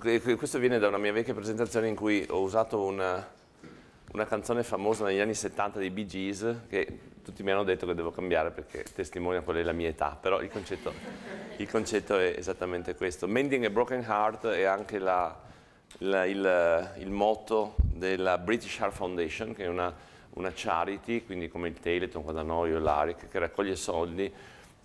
questo viene da una mia vecchia presentazione in cui ho usato una, una canzone famosa negli anni 70 dei Bee Gees che tutti mi hanno detto che devo cambiare perché testimonia qual è la mia età, però il concetto, il concetto è esattamente questo. Mending a Broken Heart è anche la, la, il, il motto della British Heart Foundation, che è una, una charity, quindi come il Teleton, Quadanoi o l'ARIC, che raccoglie soldi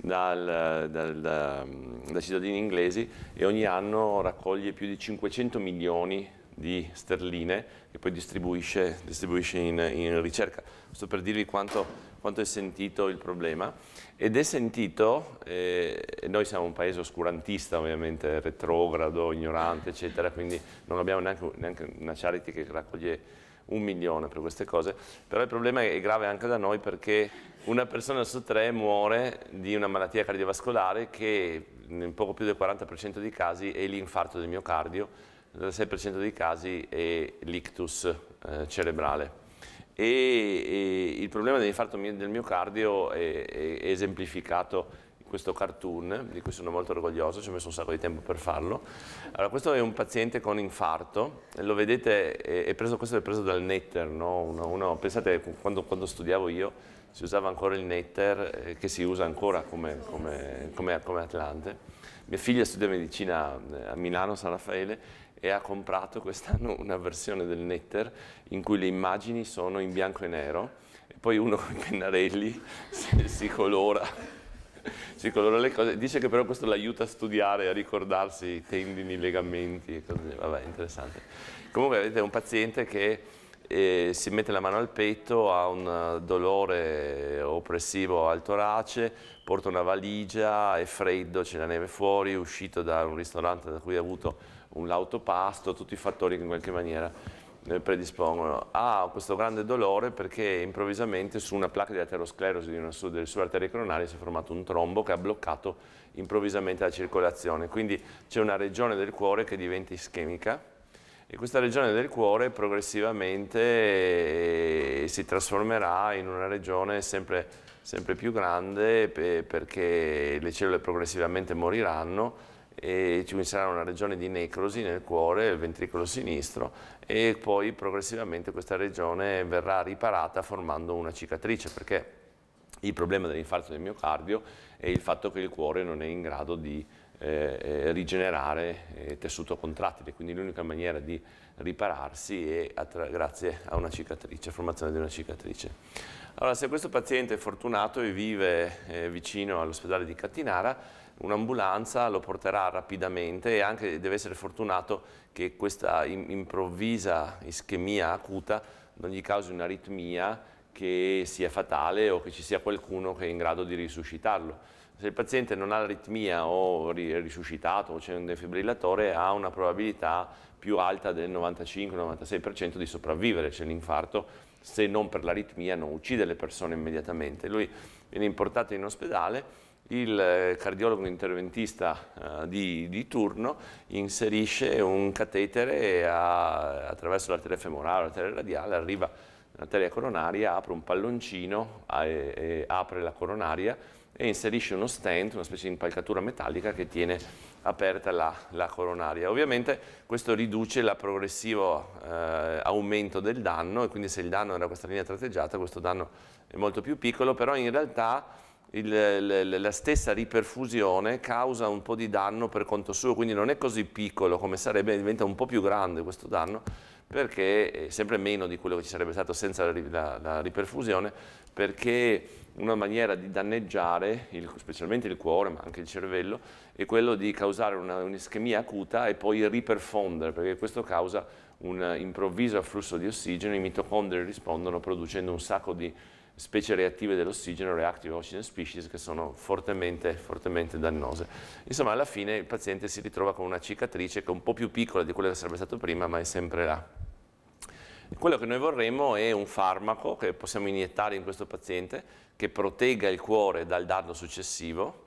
dal, dal, da, da cittadini inglesi e ogni anno raccoglie più di 500 milioni di sterline che poi distribuisce, distribuisce in, in, ricerca. Questo per dirvi quanto, quanto, è sentito il problema. Ed è sentito, eh, noi siamo un paese oscurantista ovviamente, retrogrado, ignorante, eccetera, quindi non abbiamo neanche, neanche una charity che raccoglie un milione per queste cose, però il problema è grave anche da noi perché una persona su tre muore di una malattia cardiovascolare che in poco più del 40% dei casi è l'infarto del miocardio, nel 6% dei casi è l'ictus eh, cerebrale. E, e, il problema dell'infarto del miocardio è, è, è esemplificato questo cartoon, di cui sono molto orgoglioso, ci ho messo un sacco di tempo per farlo. Allora, questo è un paziente con infarto, lo vedete, è preso, questo è preso dal Netter, no? uno, uno, pensate quando, quando, studiavo io si usava ancora il Netter, eh, che si usa ancora come, come, come, come Atlante. Mia figlia studia medicina eh, a Milano, San Raffaele, e ha comprato quest'anno una versione del Netter in cui le immagini sono in bianco e nero e poi uno con i pennarelli si, si colora si colora le cose. Dice che però questo l'aiuta a studiare, a ricordarsi i tendini, i legamenti, cose. vabbè, interessante. Comunque vedete un paziente che eh, si mette la mano al petto, ha un dolore oppressivo al torace, porta una valigia, è freddo, c'è la neve fuori, è uscito da un ristorante da cui ha avuto un lauto pasto, tutti i fattori che in qualche maniera eh, predispongono. Ha questo grande dolore perché improvvisamente su una placca di aterosclerosi di una su, delle sue arterie coronari si è formato un trombo che ha bloccato improvvisamente la circolazione. Quindi c'è una regione del cuore che diventa ischemica e questa regione del cuore progressivamente eh, si trasformerà in una regione sempre, sempre più grande perché le cellule progressivamente moriranno e ci sarà una regione di necrosi nel cuore, il ventricolo sinistro e poi progressivamente questa regione verrà riparata formando una cicatrice perché il problema dell'infarto del miocardio è il fatto che il cuore non è in grado di eh, eh rigenerare eh, tessuto contrattile, quindi l'unica maniera di ripararsi è grazie a una cicatrice, formazione di una cicatrice. Allora, se questo paziente è fortunato e vive eh, vicino all'ospedale di Cattinara, un'ambulanza lo porterà rapidamente e anche deve essere fortunato che questa improvvisa ischemia acuta non gli causi un'aritmia che sia fatale o che ci sia qualcuno che è in grado di risuscitarlo. Se il paziente non ha l'aritmia o è risuscitato o c'è un defibrillatore ha una probabilità più alta del 95-96% di sopravvivere, c'è l'infarto, se non per l'aritmia non uccide le persone immediatamente. Lui viene importato in ospedale il eh, cardiologo interventista eh, di, di, turno inserisce un catetere a, attraverso l'arteria femorale, l'arteria radiale, arriva nell'arteria coronaria, apre un palloncino, e, e apre la coronaria e inserisce uno stent, una specie di impalcatura metallica che tiene aperta la, la coronaria. Ovviamente questo riduce il progressivo eh, aumento del danno e quindi se il danno era questa linea tratteggiata questo danno è molto più piccolo, però in realtà il, la stessa riperfusione causa un po' di danno per conto suo, quindi non è così piccolo come sarebbe, diventa un po' più grande questo danno perché è sempre meno di quello che ci sarebbe stato senza la, la, riperfusione, perché una maniera di danneggiare, il, specialmente il cuore, ma anche il cervello, è quello di causare un'ischemia acuta e poi riperfondere, perché questo causa un improvviso afflusso di ossigeno, i mitocondri rispondono producendo un sacco di specie reattive dell'ossigeno, reactive oxygen species, che sono fortemente, fortemente, dannose. Insomma, alla fine il paziente si ritrova con una cicatrice che è un po' più piccola di quella che sarebbe stato prima, ma è sempre là. Quello che noi vorremmo è un farmaco che possiamo iniettare in questo paziente che protegga il cuore dal danno successivo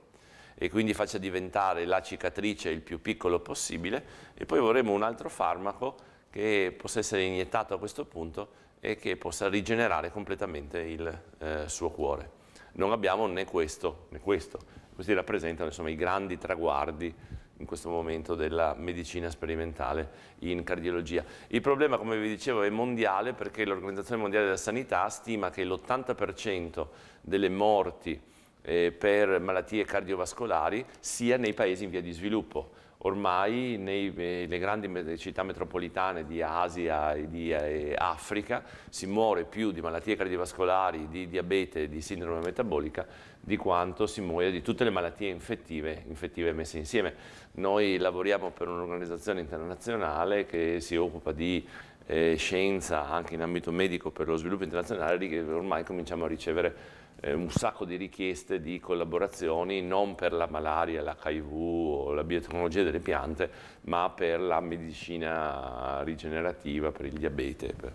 e quindi faccia diventare la cicatrice il più piccolo possibile e poi vorremmo un altro farmaco che possa essere iniettato a questo punto e che possa rigenerare completamente il eh, suo cuore. Non abbiamo né questo né questo. Questi rappresentano insomma, i grandi traguardi in questo momento della medicina sperimentale in cardiologia. Il problema, come vi dicevo, è mondiale perché l'Organizzazione Mondiale della Sanità stima che l'80% delle morti eh, per malattie cardiovascolari sia nei paesi in via di sviluppo ormai nelle grandi città metropolitane di Asia e di eh, Africa si muore più di malattie cardiovascolari, di diabete e di sindrome metabolica di quanto si muore di tutte le malattie infettive, infettive messe insieme. Noi lavoriamo per un'organizzazione internazionale che si occupa di eh, scienza anche in ambito medico per lo sviluppo internazionale che ormai cominciamo a ricevere eh, un sacco di richieste di collaborazioni non per la malaria, l'HIV o la biotecnologia delle piante, ma per la medicina rigenerativa, per il diabete, per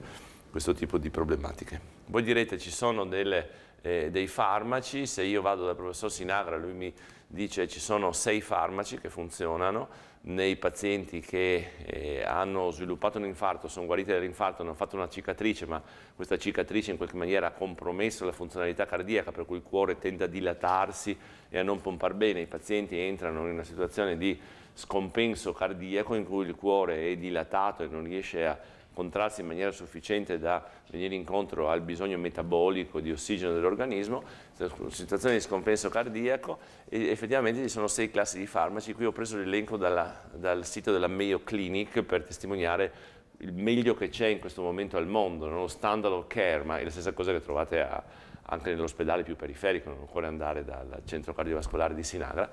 questo tipo di problematiche. Voi direte ci sono delle, eh, dei farmaci, se io vado dal professor Sinagra lui mi dice ci sono sei farmaci che funzionano, nei pazienti che eh, hanno sviluppato un infarto, sono guariti dall'infarto, hanno fatto una cicatrice, ma questa cicatrice in qualche maniera ha compromesso la funzionalità cardiaca, per cui il cuore tende a dilatarsi e a non pompare bene, i pazienti entrano in una situazione di scompenso cardiaco in cui il cuore è dilatato e non riesce a contrarsi in maniera sufficiente da venire incontro al bisogno metabolico di ossigeno dell'organismo, situazione di scompenso cardiaco e effettivamente ci sono sei classi di farmaci, qui ho preso l'elenco dal sito della Mayo Clinic per testimoniare il meglio che c'è in questo momento al mondo, non lo standard of care, ma è la stessa cosa che trovate a, anche nell'ospedale più periferico, non occorre andare dal centro cardiovascolare di Sinagra,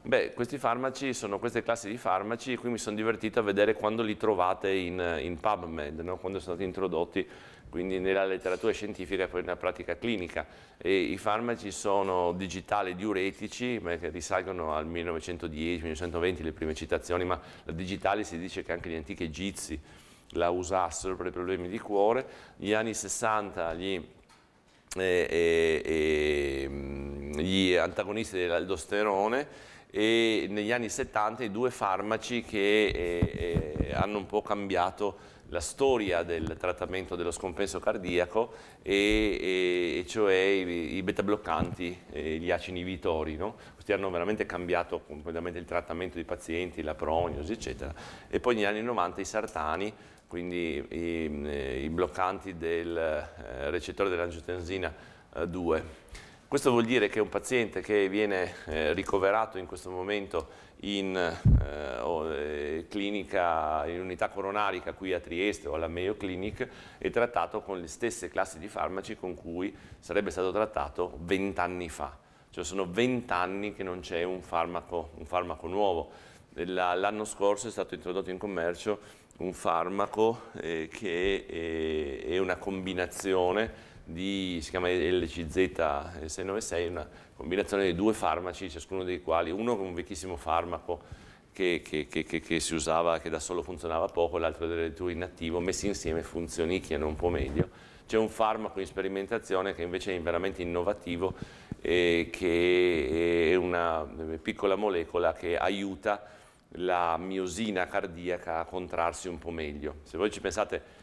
Beh, questi farmaci sono queste classi di farmaci qui mi sono divertito a vedere quando li trovate in, in PubMed, no? quando sono stati introdotti quindi nella letteratura scientifica e poi nella pratica clinica. E I farmaci sono digitali diuretici, che risalgono al 1910-1920 le prime citazioni, ma la digitale si dice che anche gli antichi egizi la usassero per i problemi di cuore. Negli anni 60 gli, eh, eh, eh, gli antagonisti dell'aldosterone e negli anni 70 i due farmaci che eh, eh, hanno un po' cambiato la storia del trattamento dello scompenso cardiaco e, e cioè i, i beta bloccanti e gli acidi inibitori. No? Questi hanno veramente cambiato completamente il trattamento dei pazienti, la prognosi eccetera. E poi negli anni 90 i sartani, quindi i, eh, i bloccanti del eh, recettore dell'angiotensina eh, 2. Questo vuol dire che un paziente che viene eh, ricoverato in questo momento in eh, eh, clinica, in unità coronarica qui a Trieste o alla Mayo Clinic è trattato con le stesse classi di farmaci con cui sarebbe stato trattato vent'anni fa. Cioè sono vent'anni che non c'è un farmaco, un farmaco nuovo. L'anno scorso è stato introdotto in commercio un farmaco eh, che è, è una combinazione di, si chiama LCZ 696, una combinazione di due farmaci, ciascuno dei quali, uno con un vecchissimo farmaco che, che, che, che, si usava, che da solo funzionava poco, l'altro addirittura inattivo, messi insieme funzionicchiano un po' meglio. C'è un farmaco in sperimentazione che invece è veramente innovativo, eh, che è una piccola molecola che aiuta la miosina cardiaca a contrarsi un po' meglio. Se voi ci pensate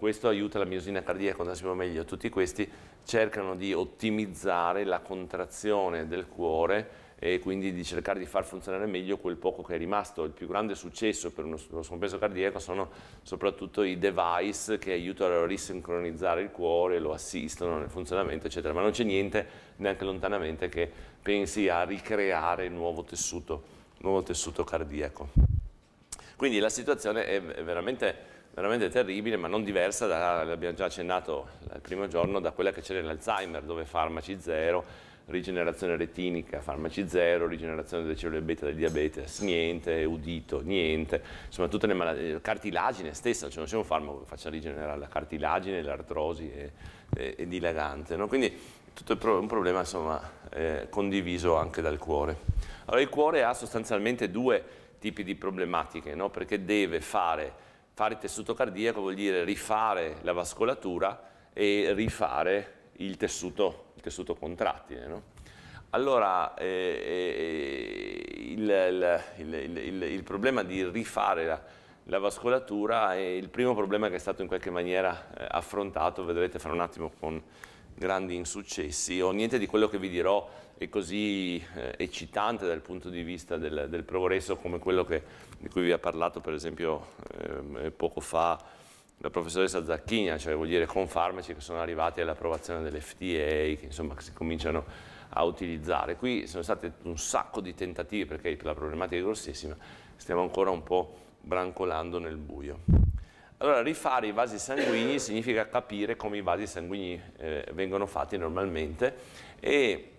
questo aiuta la miosina cardiaca, quando sappiamo meglio, tutti questi cercano di ottimizzare la contrazione del cuore e quindi di cercare di far funzionare meglio quel poco che è rimasto. Il più grande successo per uno, scompenso cardiaco sono soprattutto i device che aiutano a risincronizzare il cuore, lo assistono nel funzionamento, eccetera, ma non c'è niente neanche lontanamente che pensi a ricreare nuovo tessuto, nuovo tessuto cardiaco. Quindi la situazione è veramente veramente terribile, ma non diversa, da, l'abbiamo già accennato il primo giorno, da quella che c'è nell'Alzheimer, dove farmaci zero, rigenerazione retinica, farmaci zero, rigenerazione delle cellule beta del diabete, niente, udito, niente, insomma tutte le malattie, cartilagine stessa, cioè non c'è un farmaco che faccia rigenerare la cartilagine, l'artrosi è, è, è dilagante, no? quindi tutto è un problema insomma, eh, condiviso anche dal cuore. Allora il cuore ha sostanzialmente due tipi di problematiche, no? perché deve fare Fare tessuto cardiaco vuol dire rifare la vascolatura e rifare il tessuto, il tessuto contrattile. No? Allora, eh, eh il, il, il, il, problema di rifare la, la, vascolatura è il primo problema che è stato in qualche maniera eh, affrontato, vedrete fra un attimo con grandi insuccessi o niente di quello che vi dirò è così eh, eccitante dal punto di vista del, del progresso come quello che, di cui vi ha parlato per esempio eh, poco fa la professoressa Zacchigna, cioè vuol dire con farmaci che sono arrivati all'approvazione dell'FTA, che insomma si cominciano a utilizzare. Qui sono stati un sacco di tentativi perché la problematica è grossissima, stiamo ancora un po' brancolando nel buio. Allora, rifare i vasi sanguigni significa capire come i vasi sanguigni eh, vengono fatti normalmente e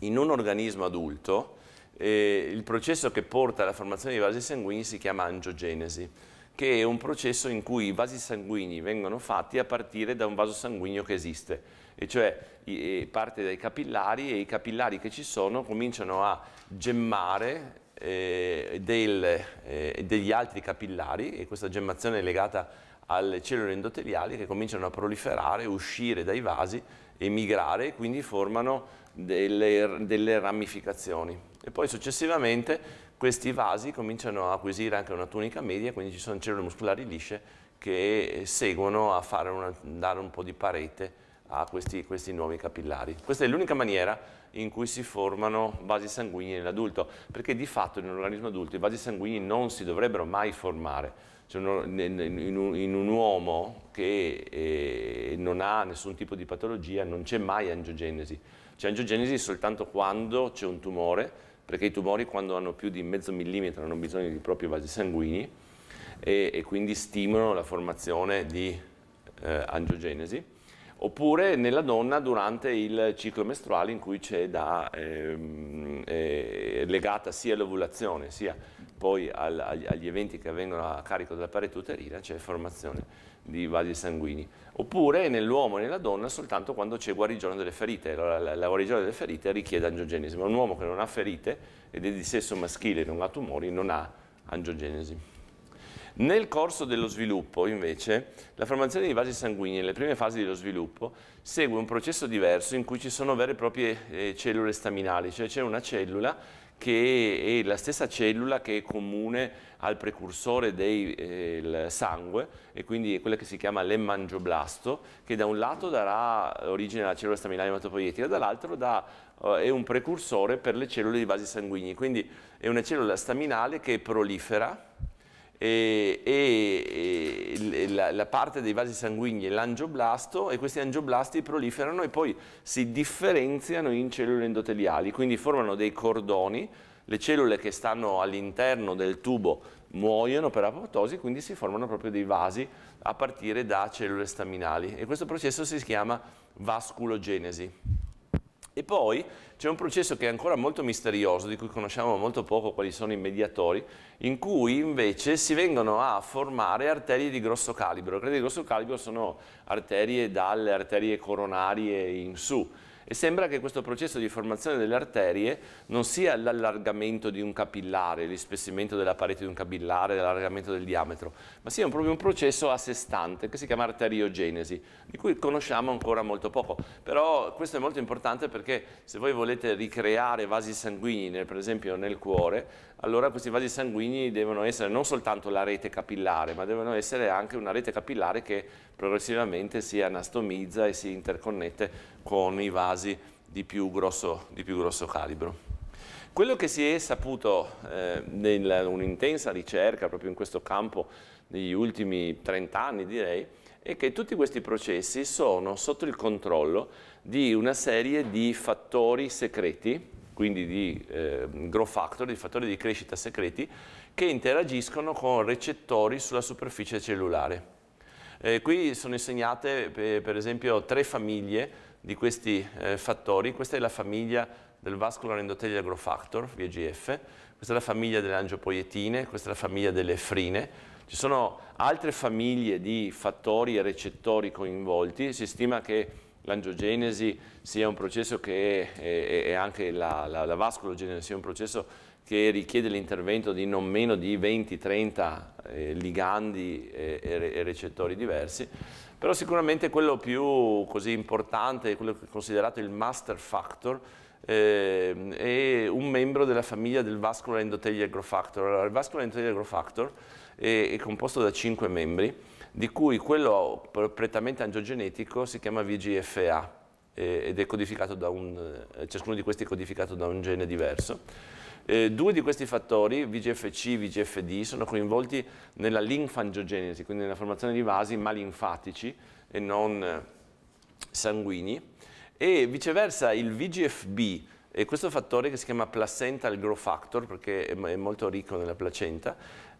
in un organismo adulto eh, il processo che porta alla formazione dei vasi sanguigni si chiama angiogenesi, che è un processo in cui i vasi sanguigni vengono fatti a partire da un vaso sanguigno che esiste, e cioè i, parte dai capillari e i capillari che ci sono cominciano a gemmare eh, del, eh, degli altri capillari e questa gemmazione è legata alle cellule endoteliali che cominciano a proliferare, uscire dai vasi, emigrare e quindi formano delle, delle ramificazioni. E poi successivamente questi vasi cominciano a acquisire anche una tunica media, quindi ci sono cellule muscolari lisce che seguono a una, dare un po' di parete a questi, questi nuovi capillari. Questa è l'unica maniera in cui si formano vasi sanguigni nell'adulto, perché di fatto in un organismo adulto i vasi sanguigni non si dovrebbero mai formare. Cioè in, un, in, un, uomo che eh, non ha nessun tipo di patologia non c'è mai angiogenesi. C'è angiogenesi soltanto quando c'è un tumore, perché i tumori quando hanno più di mezzo millimetro hanno bisogno di propri vasi sanguigni e, e quindi stimolano la formazione di eh, angiogenesi oppure nella donna durante il ciclo mestruale in cui c'è da, ehm, eh, legata sia all'ovulazione sia poi al, agli eventi che avvengono a carico della parete uterina, c'è formazione di vasi sanguigni. Oppure nell'uomo e nella donna soltanto quando c'è guarigione delle ferite, allora la, la guarigione delle ferite richiede angiogenesi, ma un uomo che non ha ferite ed è di sesso maschile e non ha tumori non ha angiogenesi. Nel corso dello sviluppo, invece, la formazione dei vasi sanguigni nelle prime fasi dello sviluppo segue un processo diverso in cui ci sono vere e proprie eh, cellule staminali, cioè c'è una cellula che è la stessa cellula che è comune al precursore del eh, sangue e quindi è quella che si chiama l'emmangioblasto che da un lato darà origine alla cellula staminale ematopoietica, dall'altro uh, è un precursore per le cellule dei vasi sanguigni, quindi è una cellula staminale che prolifera e, e, e la, la, parte dei vasi sanguigni è l'angioblasto e questi angioblasti proliferano e poi si differenziano in cellule endoteliali, quindi formano dei cordoni, le cellule che stanno all'interno del tubo muoiono per apoptosi, quindi si formano proprio dei vasi a partire da cellule staminali e questo processo si chiama vasculogenesi. E poi c'è un processo che è ancora molto misterioso, di cui conosciamo molto poco quali sono i mediatori, in cui invece si vengono a formare arterie di grosso calibro. Arterie di grosso calibro sono arterie dalle arterie coronarie in su e sembra che questo processo di formazione delle arterie non sia l'allargamento di un capillare, l'ispessimento della parete di un capillare, l'allargamento del diametro, ma sia proprio un processo a sé stante che si chiama arteriogenesi, di cui conosciamo ancora molto poco. Però questo è molto importante perché se voi volete ricreare vasi sanguigni, per esempio nel cuore, allora questi vasi sanguigni devono essere non soltanto la rete capillare, ma devono essere anche una rete capillare che progressivamente si anastomizza e si interconnette con i vasi di più grosso, di più grosso calibro. Quello che si è saputo eh, in un'intensa ricerca proprio in questo campo negli ultimi 30 anni direi, è che tutti questi processi sono sotto il controllo di una serie di fattori segreti, quindi di eh, growth factor, di fattori di crescita segreti, che interagiscono con recettori sulla superficie cellulare. Eh, qui sono insegnate per, per, esempio tre famiglie di questi eh, fattori, questa è la famiglia del Vascular Endothelial Growth Factor, VEGF, questa è la famiglia delle angiopoietine, questa è la famiglia delle efrine, ci sono altre famiglie di fattori e recettori coinvolti, si stima che l'angiogenesi sia un processo che è, è anche la, la, la vasculogenesi sia un processo che richiede l'intervento di non meno di 20-30 eh, ligandi e, e, recettori diversi, però sicuramente quello più così importante, quello che è considerato il master factor, eh, è un membro della famiglia del vascular endothelial growth factor. Allora, il vascular endothelial growth factor è, è composto da 5 membri, di cui quello prettamente angiogenetico si chiama VGFA ed è codificato da un, ciascuno di questi è codificato da un gene diverso. Eh, due di questi fattori, VGFC e VGFD, sono coinvolti nella linfangiogenesi, quindi nella formazione di vasi ma linfatici e non eh, sanguigni, e viceversa il VGFB, e questo fattore che si chiama placental growth factor, perché è molto ricco nella placenta,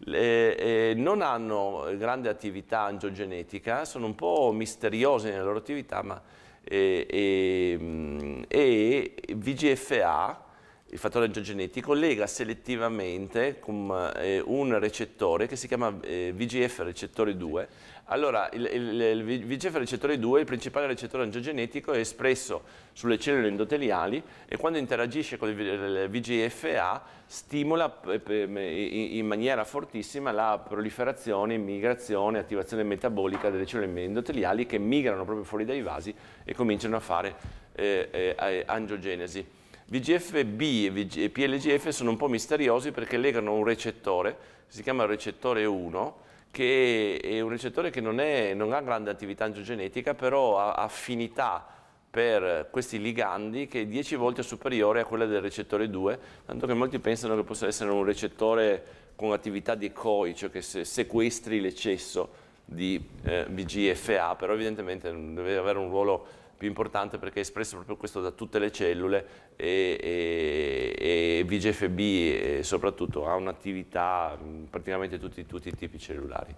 eh, non hanno grande attività angiogenetica, sono un po' misteriosi nella loro attività, ma e VGFA il fattore angiogenetico lega selettivamente con eh, un recettore che si chiama eh, VGF recettore 2. Allora, il, il, il, VGF recettore 2, il principale recettore angiogenetico, è espresso sulle cellule endoteliali e quando interagisce con il VGFA stimola in maniera fortissima la proliferazione, migrazione, attivazione metabolica delle cellule endoteliali che migrano proprio fuori dai vasi e cominciano a fare eh, eh, angiogenesi. VGFB e PLGF sono un po' misteriosi perché legano un recettore, si chiama recettore 1, che è un recettore che non, è, non ha grande attività angiogenetica, però ha affinità per questi ligandi che è 10 volte superiore a quella del recettore 2, tanto che molti pensano che possa essere un recettore con attività di COI, cioè che sequestri l'eccesso di eh, VGFA, però evidentemente deve avere un ruolo più importante perché è espresso proprio questo da tutte le cellule e, e, e VGFB soprattutto ha un'attività in praticamente tutti, tutti, i tipi cellulari.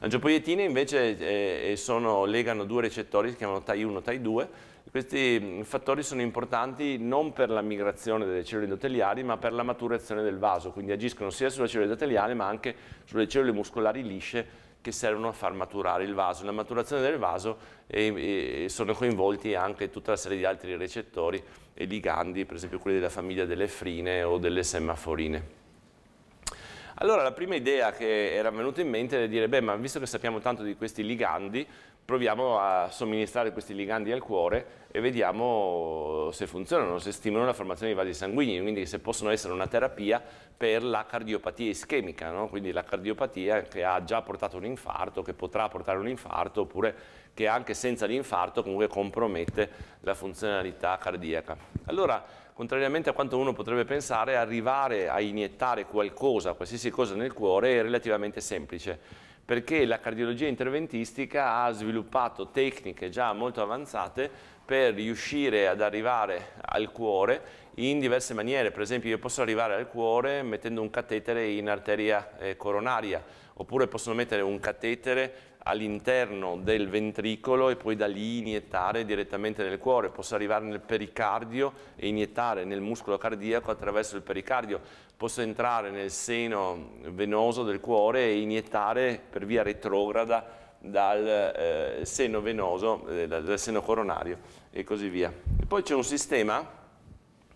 Angiopoietine invece eh, sono, legano due recettori, si chiamano TAI1 e TAI2, questi fattori sono importanti non per la migrazione delle cellule endoteliali ma per la maturazione del vaso, quindi agiscono sia sulle cellule endoteliali ma anche sulle cellule muscolari lisce che servono a far maturare il vaso. Nella maturazione del vaso eh, eh, sono coinvolti anche tutta una serie di altri recettori e ligandi, per esempio quelli della famiglia delle frine o delle semaforine. Allora la prima idea che era venuta in mente è dire, beh ma visto che sappiamo tanto di questi ligandi, proviamo a somministrare questi ligandi al cuore e vediamo se funzionano, se stimolano la formazione di vasi sanguigni, quindi se possono essere una terapia per la cardiopatia ischemica, no? quindi la cardiopatia che ha già portato un infarto, che potrà portare un infarto, oppure che anche senza l'infarto comunque compromette la funzionalità cardiaca. Allora, contrariamente a quanto uno potrebbe pensare, arrivare a iniettare qualcosa, qualsiasi cosa nel cuore è relativamente semplice perché la cardiologia interventistica ha sviluppato tecniche già molto avanzate per riuscire ad arrivare al cuore in diverse maniere, per esempio io posso arrivare al cuore mettendo un catetere in arteria eh, coronaria, oppure posso mettere un catetere all'interno del ventricolo e poi da lì iniettare direttamente nel cuore, posso arrivare nel pericardio e iniettare nel muscolo cardiaco attraverso il pericardio, posso entrare nel seno venoso del cuore e iniettare per via retrograda dal eh, seno venoso, eh, dal seno coronario e così via. E poi c'è un sistema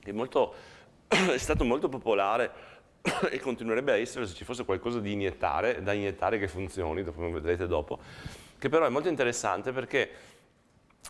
che molto, è stato molto popolare e continuerebbe a essere se ci fosse qualcosa di iniettare, da iniettare che funzioni, lo vedrete dopo, che però è molto interessante perché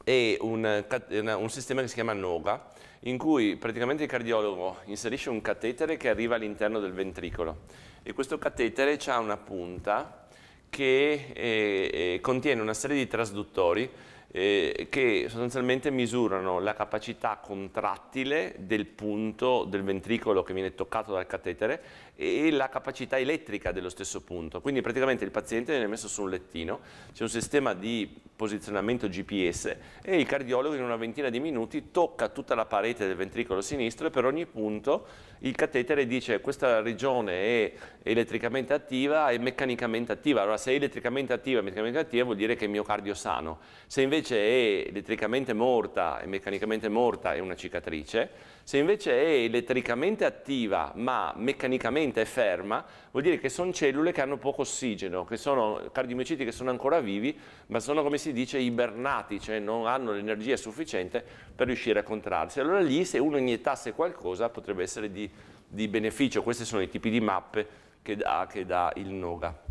è un, un sistema che si chiama NOGA, in cui praticamente il cardiologo inserisce un catetere che arriva all'interno del ventricolo. E questo catetere ha una punta che eh, eh, contiene una serie di trasduttori eh, che sostanzialmente misurano la capacità contrattile del punto del ventricolo che viene toccato dal catetere e la capacità elettrica dello stesso punto. Quindi praticamente il paziente viene messo su un lettino, c'è un sistema di posizionamento GPS e il cardiologo in una ventina di minuti tocca tutta la parete del ventricolo sinistro e per ogni punto il catetere dice questa regione è elettricamente attiva e meccanicamente attiva. Allora se è elettricamente attiva e meccanicamente attiva vuol dire che è miocardio sano. Se invece è elettricamente morta e meccanicamente morta è una cicatrice, se invece è elettricamente attiva ma meccanicamente è ferma, vuol dire che sono cellule che hanno poco ossigeno, che sono cardiomiociti che sono ancora vivi, ma sono come si dice ibernati, cioè non hanno l'energia sufficiente per riuscire a contrarsi. Allora lì se uno iniettasse qualcosa potrebbe essere di, di beneficio, questi sono i tipi di mappe che dà, che dà il NOGA.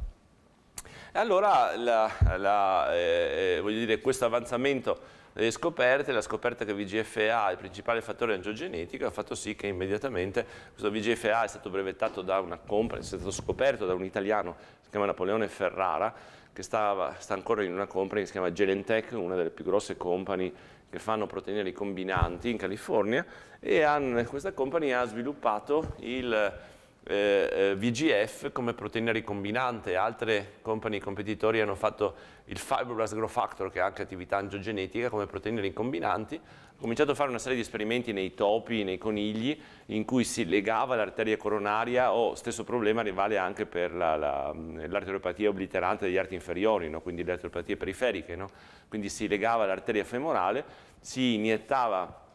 Allora la, la, eh, eh dire, questo avanzamento le scoperte, la scoperta che VGFA è il principale fattore angiogenetico ha fatto sì che immediatamente questo VGFA è stato brevettato da una compagnia, è stato scoperto da un italiano, si chiama Napoleone Ferrara, che sta, sta ancora in una company che si chiama Genentech, una delle più grosse company che fanno proteine ricombinanti in California e hanno, questa company ha sviluppato il eh, eh VGF come proteina ricombinante, altre company competitori hanno fatto il Fibroblast Growth Factor che ha anche attività angiogenetica come proteine ricombinanti, ho cominciato a fare una serie di esperimenti nei topi, nei conigli, in cui si legava l'arteria coronaria o stesso problema vale anche per l'arteriopatia la, la, obliterante degli arti inferiori, no? quindi le arteriopatie periferiche, no? quindi si legava l'arteria femorale, si iniettava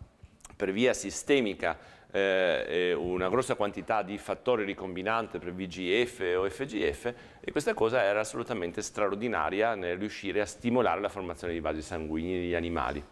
per via sistemica eh, una grossa quantità di fattori ricombinante per VGF o FGF e questa cosa era assolutamente straordinaria nel riuscire a stimolare la formazione di vasi sanguigni negli animali.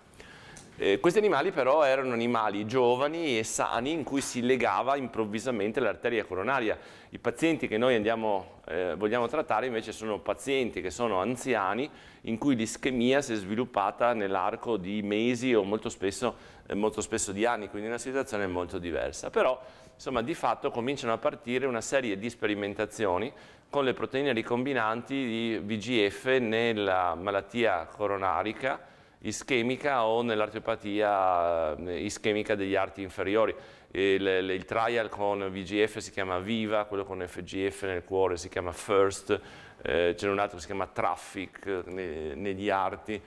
Eh, questi animali però erano animali giovani e sani in cui si legava improvvisamente l'arteria coronaria. I pazienti che noi andiamo, eh, vogliamo trattare invece sono pazienti che sono anziani in cui l'ischemia si è sviluppata nell'arco di mesi o molto spesso, molto spesso di anni, quindi una situazione molto diversa. Però insomma di fatto cominciano a partire una serie di sperimentazioni con le proteine ricombinanti di VGF nella malattia coronarica ischemica o nell'artiopatia eh, ischemica degli arti inferiori. Il, il, trial con VGF si chiama Viva, quello con FGF nel cuore si chiama First, eh, c'è un altro che si chiama Traffic ne, negli arti.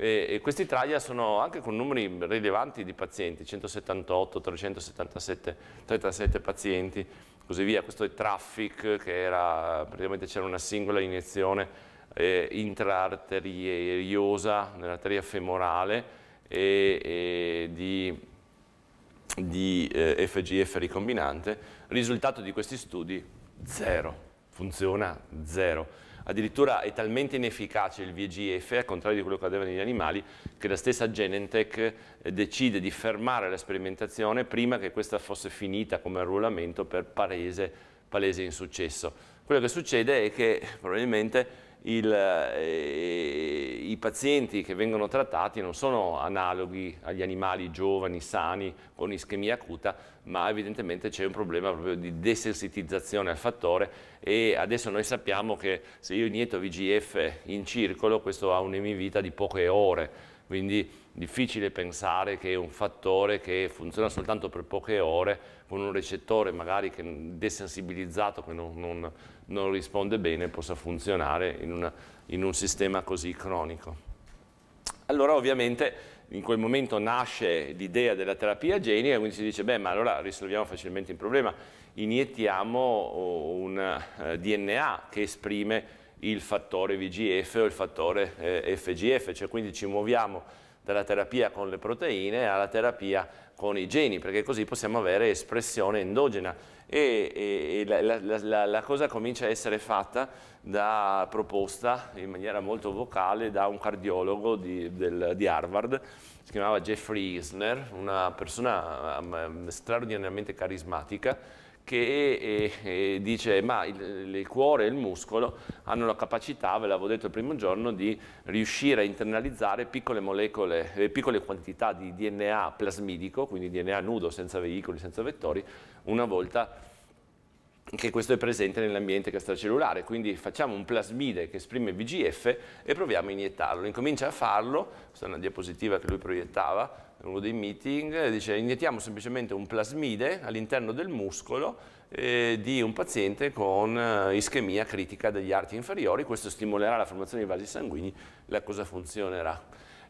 E, questi trial sono anche con numeri rilevanti di pazienti, 178, 377 37 pazienti, così via. Questo è Traffic, che era, praticamente c'era una singola iniezione eh, intraarteriosa nell'arteria femorale e, e di, di eh, FGF ricombinante. Risultato di questi studi, zero, funziona zero. Addirittura è talmente inefficace il VGF, al contrario di quello che accadeva negli animali, che la stessa Genentech eh, decide di fermare la sperimentazione prima che questa fosse finita come arruolamento per palese, palese insuccesso. Quello che succede è che probabilmente il, eh, i pazienti che vengono trattati non sono analoghi agli animali giovani, sani, con ischemia acuta, ma evidentemente c'è un problema proprio di desensitizzazione al fattore. E adesso noi sappiamo che se io inietto VGF in circolo questo ha un'emivita di poche ore, quindi difficile pensare che un fattore che funziona soltanto per poche ore con un recettore magari desensibilizzato che non, non, non risponde bene possa funzionare in, una, in un sistema così cronico. Allora ovviamente in quel momento nasce l'idea della terapia genica, quindi si dice, beh, ma allora risolviamo facilmente il problema, iniettiamo un uh, DNA che esprime il fattore VGF o il fattore eh, FGF, cioè quindi ci muoviamo dalla terapia con le proteine alla terapia con i geni, perché così possiamo avere espressione endogena. E, e, e la, la, la, la, cosa comincia a essere fatta da proposta in maniera molto vocale da un cardiologo di, del, di Harvard, si chiamava Jeffrey Isner, una persona um, straordinariamente carismatica, che eh, dice ma il, il, cuore e il muscolo hanno la capacità, ve l'avevo detto il primo giorno, di riuscire a internalizzare piccole molecole, eh, piccole quantità di DNA plasmidico, quindi DNA nudo, senza veicoli, senza vettori, una volta che questo è presente nell'ambiente extracellulare, quindi facciamo un plasmide che esprime VGF e proviamo a iniettarlo. Incomincia a farlo, questa è una diapositiva che lui proiettava, uno dei meeting, dice iniettiamo semplicemente un plasmide all'interno del muscolo eh, di un paziente con eh, ischemia critica degli arti inferiori, questo stimolerà la formazione di vasi sanguigni, la cosa funzionerà.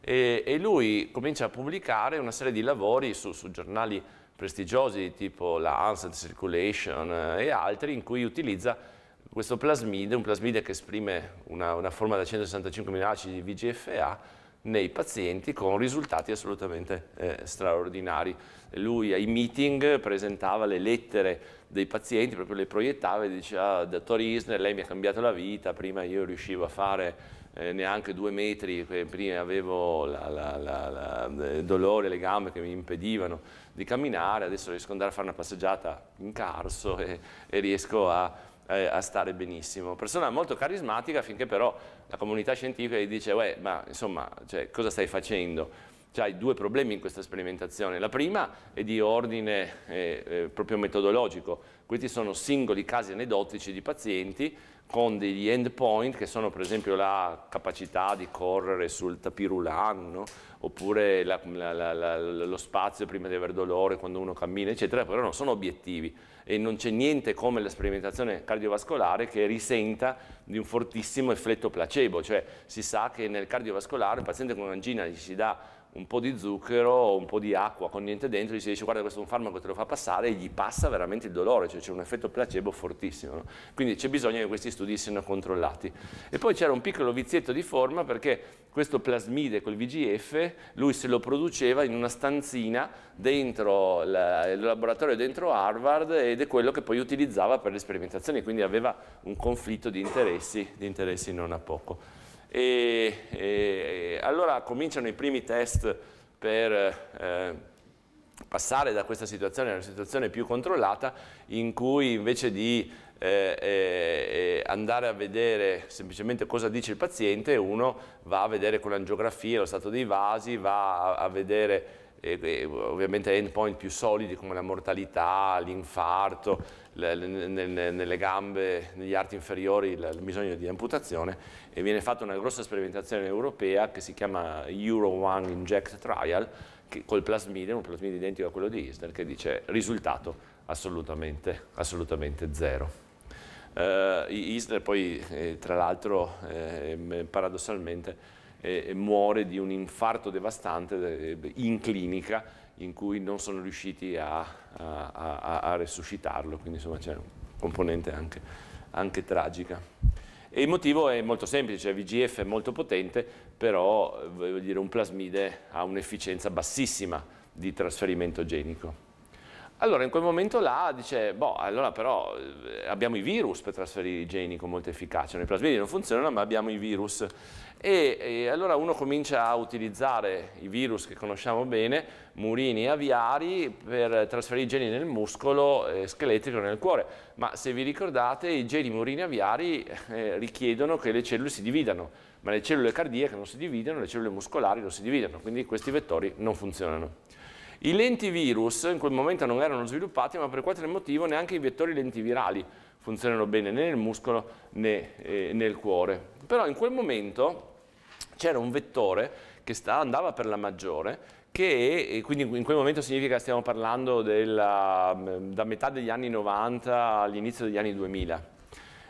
E, e lui comincia a pubblicare una serie di lavori su, su giornali prestigiosi tipo la Lancet Circulation eh, e altri in cui utilizza questo plasmide, un plasmide che esprime una, una forma da 165 aminoacidi di VGFA nei pazienti con risultati assolutamente eh, straordinari. Lui ai meeting presentava le lettere dei pazienti, proprio le proiettava e diceva, ah, dottor Isner, lei mi ha cambiato la vita, prima io riuscivo a fare eh, neanche due metri, prima avevo la, la, la, il dolore, le gambe che mi impedivano di camminare, adesso riesco ad andare a fare una passeggiata in carso e, e riesco a, eh, a, stare benissimo. Persona molto carismatica finché però la comunità scientifica gli dice, ma insomma, cioè, cosa stai facendo? cioè hai due problemi in questa sperimentazione. La prima è di ordine eh, eh, proprio metodologico. Questi sono singoli casi aneddotici di pazienti con degli endpoint che sono per esempio la capacità di correre sul tapirulan, no? oppure la, la, la, lo spazio prima di avere dolore quando uno cammina, eccetera, però non sono obiettivi e non c'è niente come la sperimentazione cardiovascolare che risenta di un fortissimo effetto placebo, cioè si sa che nel cardiovascolare il paziente con un'angina gli si dà un po' di zucchero, un po' di acqua con niente dentro, gli si dice guarda questo è un farmaco te lo fa passare e gli passa veramente il dolore, cioè c'è un effetto placebo fortissimo. No? Quindi c'è bisogno che questi studi siano controllati. E poi c'era un piccolo vizietto di forma perché questo plasmide col VGF lui se lo produceva in una stanzina dentro il laboratorio dentro Harvard ed è quello che poi utilizzava per le sperimentazioni, quindi aveva un conflitto di interessi, di interessi non a poco. E, e, allora cominciano i primi test per eh, passare da questa situazione a una situazione più controllata in cui invece di eh, eh, andare a vedere semplicemente cosa dice il paziente, uno va a vedere con l'angiografia lo stato dei vasi, va a, a vedere eh, ovviamente endpoint più solidi come la mortalità, l'infarto, nelle gambe, negli arti inferiori il bisogno di amputazione e viene fatta una grossa sperimentazione europea che si chiama Euro One Inject Trial che, col plasmide, un plasmide identico a quello di Isner che dice risultato assolutamente, assolutamente zero. Uh, Isner poi eh, tra l'altro eh, paradossalmente eh, muore di un infarto devastante eh, in clinica in cui non sono riusciti a, a, a, a resuscitarlo, quindi insomma c'è una componente anche, anche, tragica. E il motivo è molto semplice, VGF è molto potente, però dire, un plasmide ha un'efficienza bassissima di trasferimento genico. Allora in quel momento là dice, boh, allora però eh, abbiamo i virus per trasferire i geni con molta efficacia, i plasmidi non funzionano ma abbiamo i virus e, e, allora uno comincia a utilizzare i virus che conosciamo bene, murini aviari, per trasferire i geni nel muscolo eh, scheletrico nel cuore. Ma se vi ricordate, i geni murini aviari eh, richiedono che le cellule si dividano, ma le cellule cardiache non si dividono, le cellule muscolari non si dividono, quindi questi vettori non funzionano. I lentivirus in quel momento non erano sviluppati, ma per qualche motivo neanche i vettori lentivirali funzionano bene né nel muscolo né eh, nel cuore. Però in quel momento c'era un vettore che sta, andava per la maggiore che quindi in quel momento significa che stiamo parlando della, da metà degli anni 90 all'inizio degli anni 2000.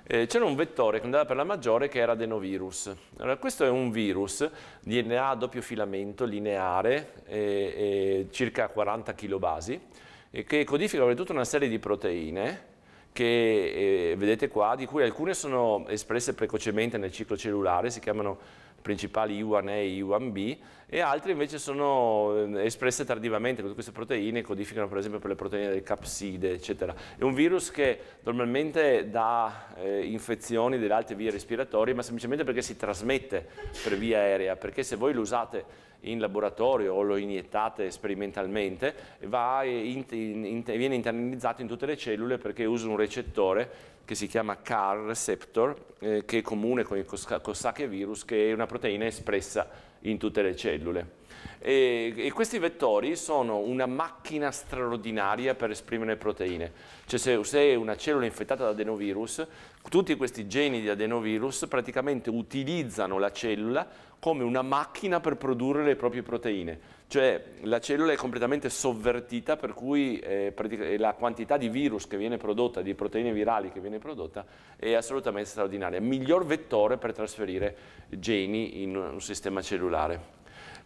Eh, c'era un vettore che andava per la maggiore che era adenovirus. Allora, questo è un virus DNA a doppio filamento lineare, eh, eh, circa 40 kilobasi, che codifica tutta una serie di proteine che vedete qua, di cui alcune sono espresse precocemente nel ciclo cellulare, si chiamano principali I1A e I1B e altre invece sono eh, espresse tardivamente, queste proteine codificano per esempio per le proteine del capside, eccetera. È un virus che normalmente dà eh, infezioni delle alte vie respiratorie, ma semplicemente perché si trasmette per via aerea, perché se voi lo usate in laboratorio o lo iniettate sperimentalmente, in, in, in, viene internalizzato in tutte le cellule perché usa un recettore che si chiama CAR receptor, eh, che è comune con il Cossacche virus, che è una proteina espressa in tutte le cellule. E, e, questi vettori sono una macchina straordinaria per esprimere proteine. Cioè se, se una cellula è infettata da adenovirus, tutti questi geni di adenovirus praticamente utilizzano la cellula come una macchina per produrre le proprie proteine. Cioè la cellula è completamente sovvertita per cui eh, la quantità di virus che viene prodotta, di proteine virali che viene prodotta è assolutamente straordinaria. Miglior vettore per trasferire geni in un sistema cellulare.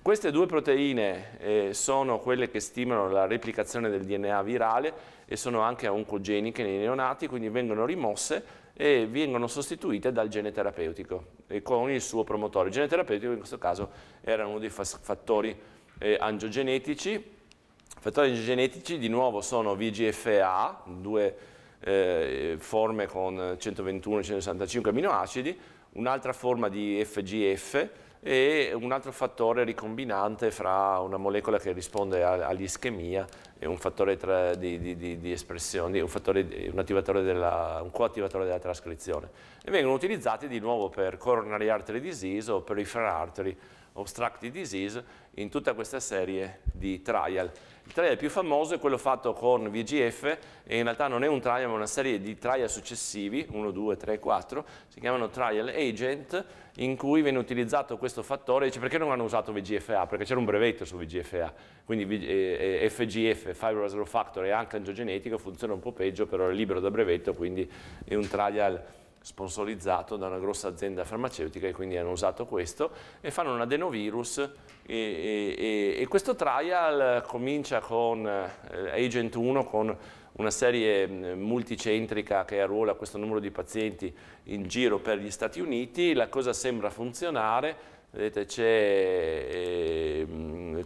Queste due proteine eh, sono quelle che stimolano la replicazione del DNA virale e sono anche oncogeniche nei neonati, quindi vengono rimosse e vengono sostituite dal gene terapeutico con il suo promotore. Il gene terapeutico in questo caso era uno dei fattori eh, angiogenetici. Fattori angiogenetici di nuovo sono VGFA, due eh, forme con 121 e 165 aminoacidi, un'altra forma di FGF e un altro fattore ricombinante fra una molecola che risponde all'ischemia e un fattore di, di, di, di, espressione, un, fattore, un, della, un coattivatore della trascrizione. e vengono utilizzati di nuovo per coronary artery disease o peripheral artery obstructive disease in tutta questa serie di trial. Il trial più famoso è quello fatto con VGF e in realtà non è un trial ma una serie di trial successivi, 1, 2, 3, 4, si chiamano trial agent in cui viene utilizzato questo fattore, dice perché non hanno usato VGFA? Perché c'era un brevetto su VGFA, quindi FGF, Fibrosis Factor e anche angiogenetico funziona un po' peggio, però è libero da brevetto, quindi è un trial sponsorizzato da una grossa azienda farmaceutica e quindi hanno usato questo e fanno un adenovirus e, e, e questo trial comincia con eh, Agent 1 con una serie multicentrica che arruola questo numero di pazienti in giro per gli Stati Uniti, la cosa sembra funzionare, Vedete, eh,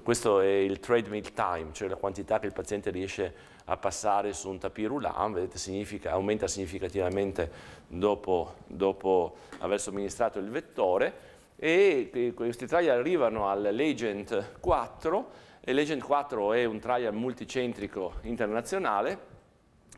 questo è il trade meal time, cioè la quantità che il paziente riesce a passare su un tapis roulant, vedete, significa, aumenta significativamente dopo, dopo aver somministrato il vettore e questi trial arrivano all'Agent 4 e l'Agent 4 è un trial multicentrico internazionale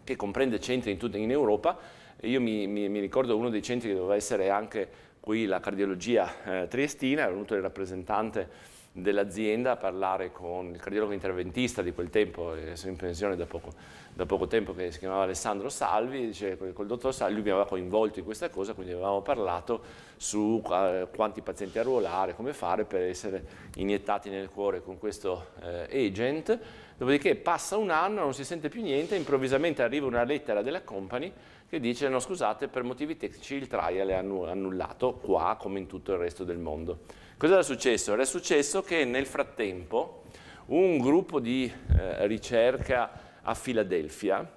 che comprende centri in, tutta, in Europa. Io mi, mi, mi ricordo uno dei centri che doveva essere anche qui la cardiologia eh, triestina, è venuto il rappresentante dell'azienda a parlare con il cardiologo interventista di quel tempo, adesso in pensione da poco, da poco tempo, che si chiamava Alessandro Salvi, dice, col dottor Salvi, lui mi aveva coinvolto in questa cosa, quindi avevamo parlato su uh, quanti pazienti arruolare, come fare per essere iniettati nel cuore con questo uh, agent, dopodiché passa un anno, non si sente più niente, improvvisamente arriva una lettera della company che dice no scusate per motivi tecnici il trial è annullato qua come in tutto il resto del mondo. Cosa era successo? Era successo che nel frattempo un gruppo di eh, ricerca a Filadelfia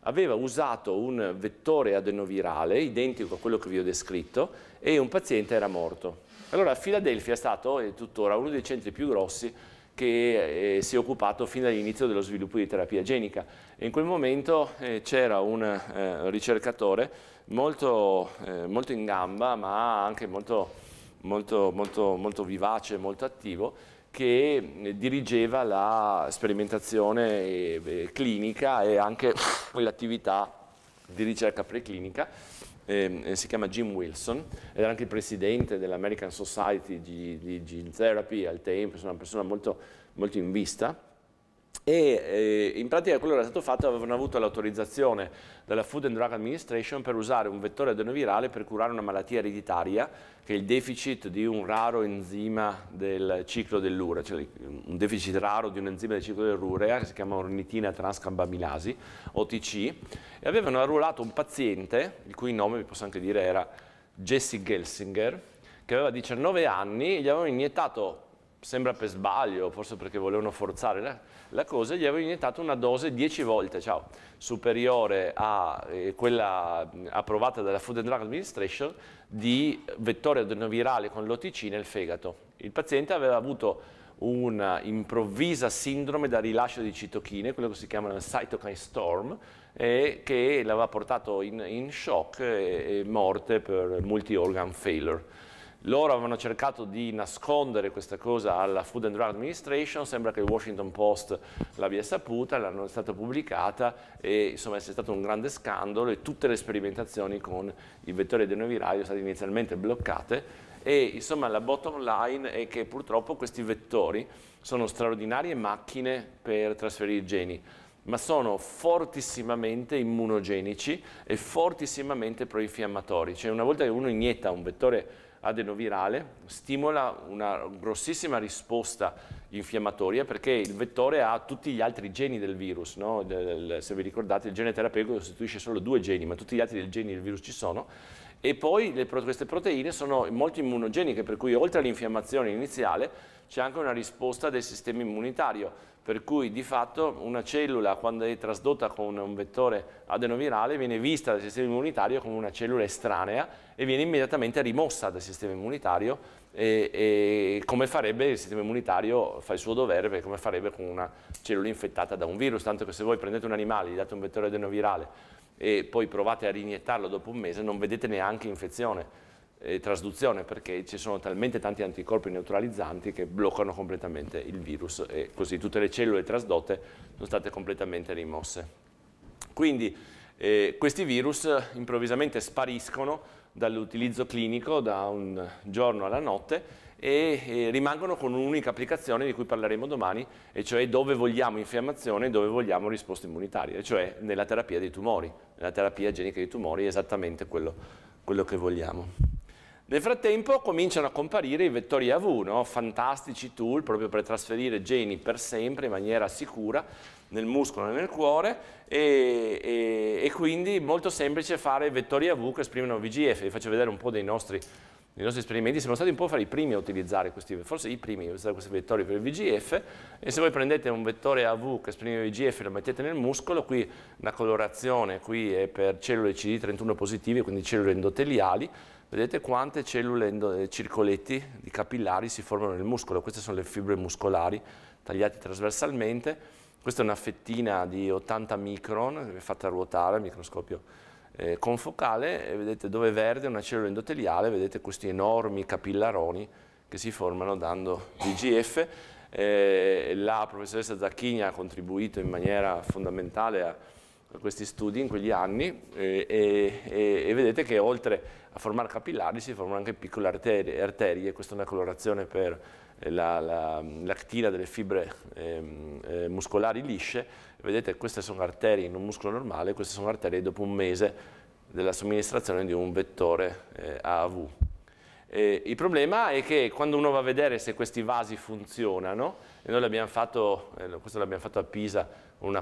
aveva usato un vettore adenovirale identico a quello che vi ho descritto e un paziente era morto. Allora Filadelfia è stato e tuttora uno dei centri più grossi che eh, si è occupato fin dall'inizio dello sviluppo di terapia genica e in quel momento eh, c'era un eh, ricercatore molto, eh, molto in gamba ma anche molto molto, molto, vivace, molto attivo, che dirigeva la sperimentazione eh, clinica e anche l'attività di ricerca preclinica. Eh, si chiama Jim Wilson, era anche il presidente dell'American Society di, di Gene Therapy al tempo, insomma una persona molto, molto in vista e eh, in pratica quello che era stato fatto avevano avuto l'autorizzazione dalla Food and Drug Administration per usare un vettore adenovirale per curare una malattia ereditaria che è il deficit di un raro enzima del ciclo dell'urea, cioè un deficit raro di un enzima del ciclo dell'urea che si chiama ornitina transcambamilasi, OTC, e avevano arruolato un paziente, il cui nome vi posso anche dire era Jesse Gelsinger, che aveva 19 anni, e gli avevano iniettato sembra per sbaglio, forse perché volevano forzare la, la cosa, gli avevo iniettato una dose 10 volte ciao, superiore a eh, quella approvata dalla Food and Drug Administration di vettore adenovirale con l'OTC nel fegato. Il paziente aveva avuto una improvvisa sindrome da rilascio di citochine, quello che si chiama il cytokine storm, e che l'aveva portato in, in shock e, e morte per multi-organ failure. Loro avevano cercato di nascondere questa cosa alla Food and Drug Administration, sembra che il Washington Post l'abbia saputa, l'hanno stata pubblicata e insomma è stato un grande scandalo e tutte le sperimentazioni con i vettori adenovirali sono state inizialmente bloccate e insomma la bottom line è che purtroppo questi vettori sono straordinarie macchine per trasferire geni ma sono fortissimamente immunogenici e fortissimamente proinfiammatori. Cioè una volta che uno inietta un vettore adenovirale stimola una grossissima risposta infiammatoria perché il vettore ha tutti gli altri geni del virus, no? se vi ricordate il gene terapeutico costituisce solo due geni ma tutti gli altri geni del virus ci sono e poi le, queste proteine sono molto immunogeniche per cui oltre all'infiammazione iniziale c'è anche una risposta del sistema immunitario per cui di fatto una cellula quando è trasdotta con un vettore adenovirale viene vista dal sistema immunitario come una cellula estranea e viene immediatamente rimossa dal sistema immunitario e, e come farebbe il sistema immunitario, fa il suo dovere come farebbe con una cellula infettata da un virus, tanto che se voi prendete un animale, gli date un vettore adenovirale e poi provate a riniettarlo dopo un mese non vedete neanche infezione e trasduzione perché ci sono talmente tanti anticorpi neutralizzanti che bloccano completamente il virus e così tutte le cellule trasdotte sono state completamente rimosse. Quindi eh, questi virus improvvisamente spariscono dall'utilizzo clinico da un giorno alla notte e, e rimangono con un'unica applicazione di cui parleremo domani, e cioè dove vogliamo infiammazione e dove vogliamo risposta immunitaria, cioè nella terapia dei tumori, nella terapia genica dei tumori è esattamente quello, quello che vogliamo. Nel frattempo cominciano a comparire i vettori AV, no? fantastici tool proprio per trasferire geni per sempre in maniera sicura nel muscolo e nel cuore e, e, e quindi molto semplice fare vettori AV che esprimono VGF. Vi faccio vedere un po' dei nostri nei nostri esperimenti siamo stati un po' fra i primi a utilizzare questi, forse i primi a utilizzare questi vettori per il VGF e se voi prendete un vettore AV che esprime VGF e lo mettete nel muscolo, qui la colorazione qui è per cellule CD31 positive, quindi cellule endoteliali, vedete quante cellule eh, circoletti di capillari si formano nel muscolo, queste sono le fibre muscolari tagliate trasversalmente, questa è una fettina di 80 micron fatta ruotare al microscopio eh, confocale, vedete dove è verde una cellula endoteliale, vedete questi enormi capillaroni che si formano dando VGF. Eh, la professoressa Zacchini ha contribuito in maniera fondamentale a, a questi studi in quegli anni eh, e, e, e, vedete che oltre a formare capillari si formano anche piccole arterie, arterie questa è una colorazione per eh, la, la, delle fibre ehm, eh, muscolari lisce, vedete queste sono arterie in un muscolo normale, queste sono arterie dopo un mese della somministrazione di un vettore eh, AAV. Eh, il problema è che quando uno va a vedere se questi vasi funzionano, e noi l'abbiamo fatto, eh, questo l'abbiamo fatto a Pisa,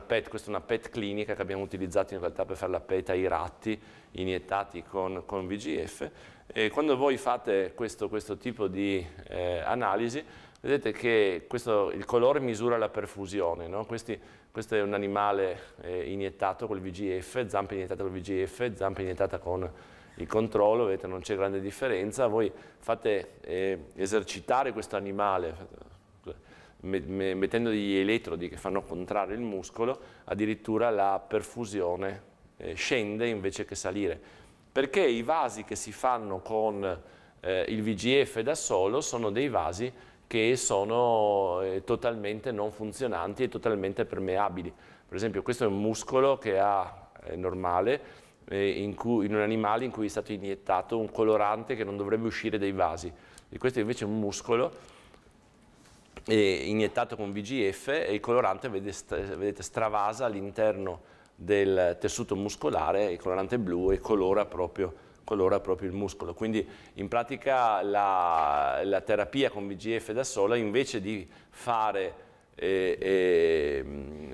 PET, questa è una PET clinica che abbiamo utilizzato in realtà per fare la PET ai ratti iniettati con, con VGF, e quando voi fate questo, questo tipo di eh, analisi, vedete che questo, il colore misura la perfusione, no? Questi, questo è un animale eh, iniettato col VGF, zampa iniettate col VGF, zampa iniettata con il controllo, vedete non c'è grande differenza, voi fate eh, esercitare questo animale mettendo degli elettrodi che fanno contrarre il muscolo, addirittura la perfusione eh, scende invece che salire. Perché i vasi che si fanno con eh, il VGF da solo sono dei vasi che sono eh, totalmente non funzionanti e totalmente permeabili. Per esempio questo è un muscolo che ha, è normale, in, cui, in, un animale in cui è stato iniettato un colorante che non dovrebbe uscire dai vasi. E questo invece è un muscolo iniettato con VGF e il colorante vedete stravasa all'interno del tessuto muscolare, il colorante blu e colora proprio colora proprio il muscolo. Quindi in pratica la, la terapia con VGF da sola invece di fare eh,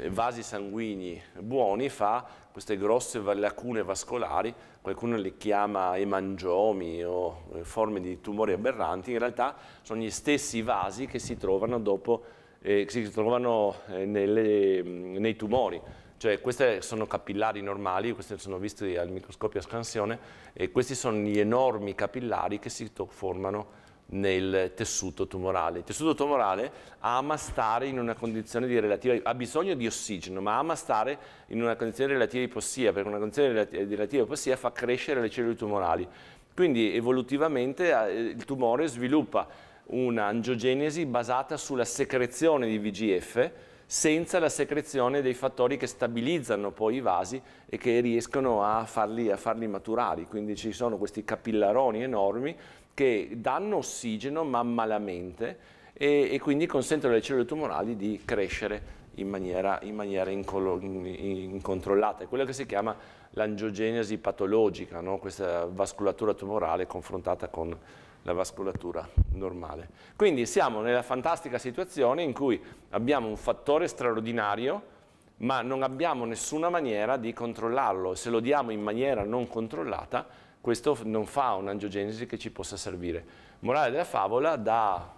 eh, vasi sanguigni buoni fa queste grosse lacune vascolari, qualcuno le chiama emangiomi o eh, forme di tumori aberranti, in realtà sono gli stessi vasi che si trovano, dopo, eh, si trovano eh, nelle, nei tumori. Cioè queste sono capillari normali, questi sono visti al microscopio a scansione e questi sono gli enormi capillari che si formano nel tessuto tumorale. Il tessuto tumorale ama stare in una condizione di relativa, ha bisogno di ossigeno, ma ama stare in una condizione di relativa ipossia, perché una condizione di relativa ipossia fa crescere le cellule tumorali. Quindi evolutivamente eh, il tumore sviluppa un'angiogenesi basata sulla secrezione di VGF, senza la secrezione dei fattori che stabilizzano poi i vasi e che riescono a farli, a farli maturare. Quindi ci sono questi capillaroni enormi che danno ossigeno ma malamente e, e quindi consentono alle cellule tumorali di crescere in maniera, in maniera incontrollata. È quello che si chiama l'angiogenesi patologica, no? questa vasculatura tumorale confrontata con la vascolatura normale. Quindi siamo nella fantastica situazione in cui abbiamo un fattore straordinario ma non abbiamo nessuna maniera di controllarlo. Se lo diamo in maniera non controllata, questo non fa un'angiogenesi che ci possa servire. Morale della favola, da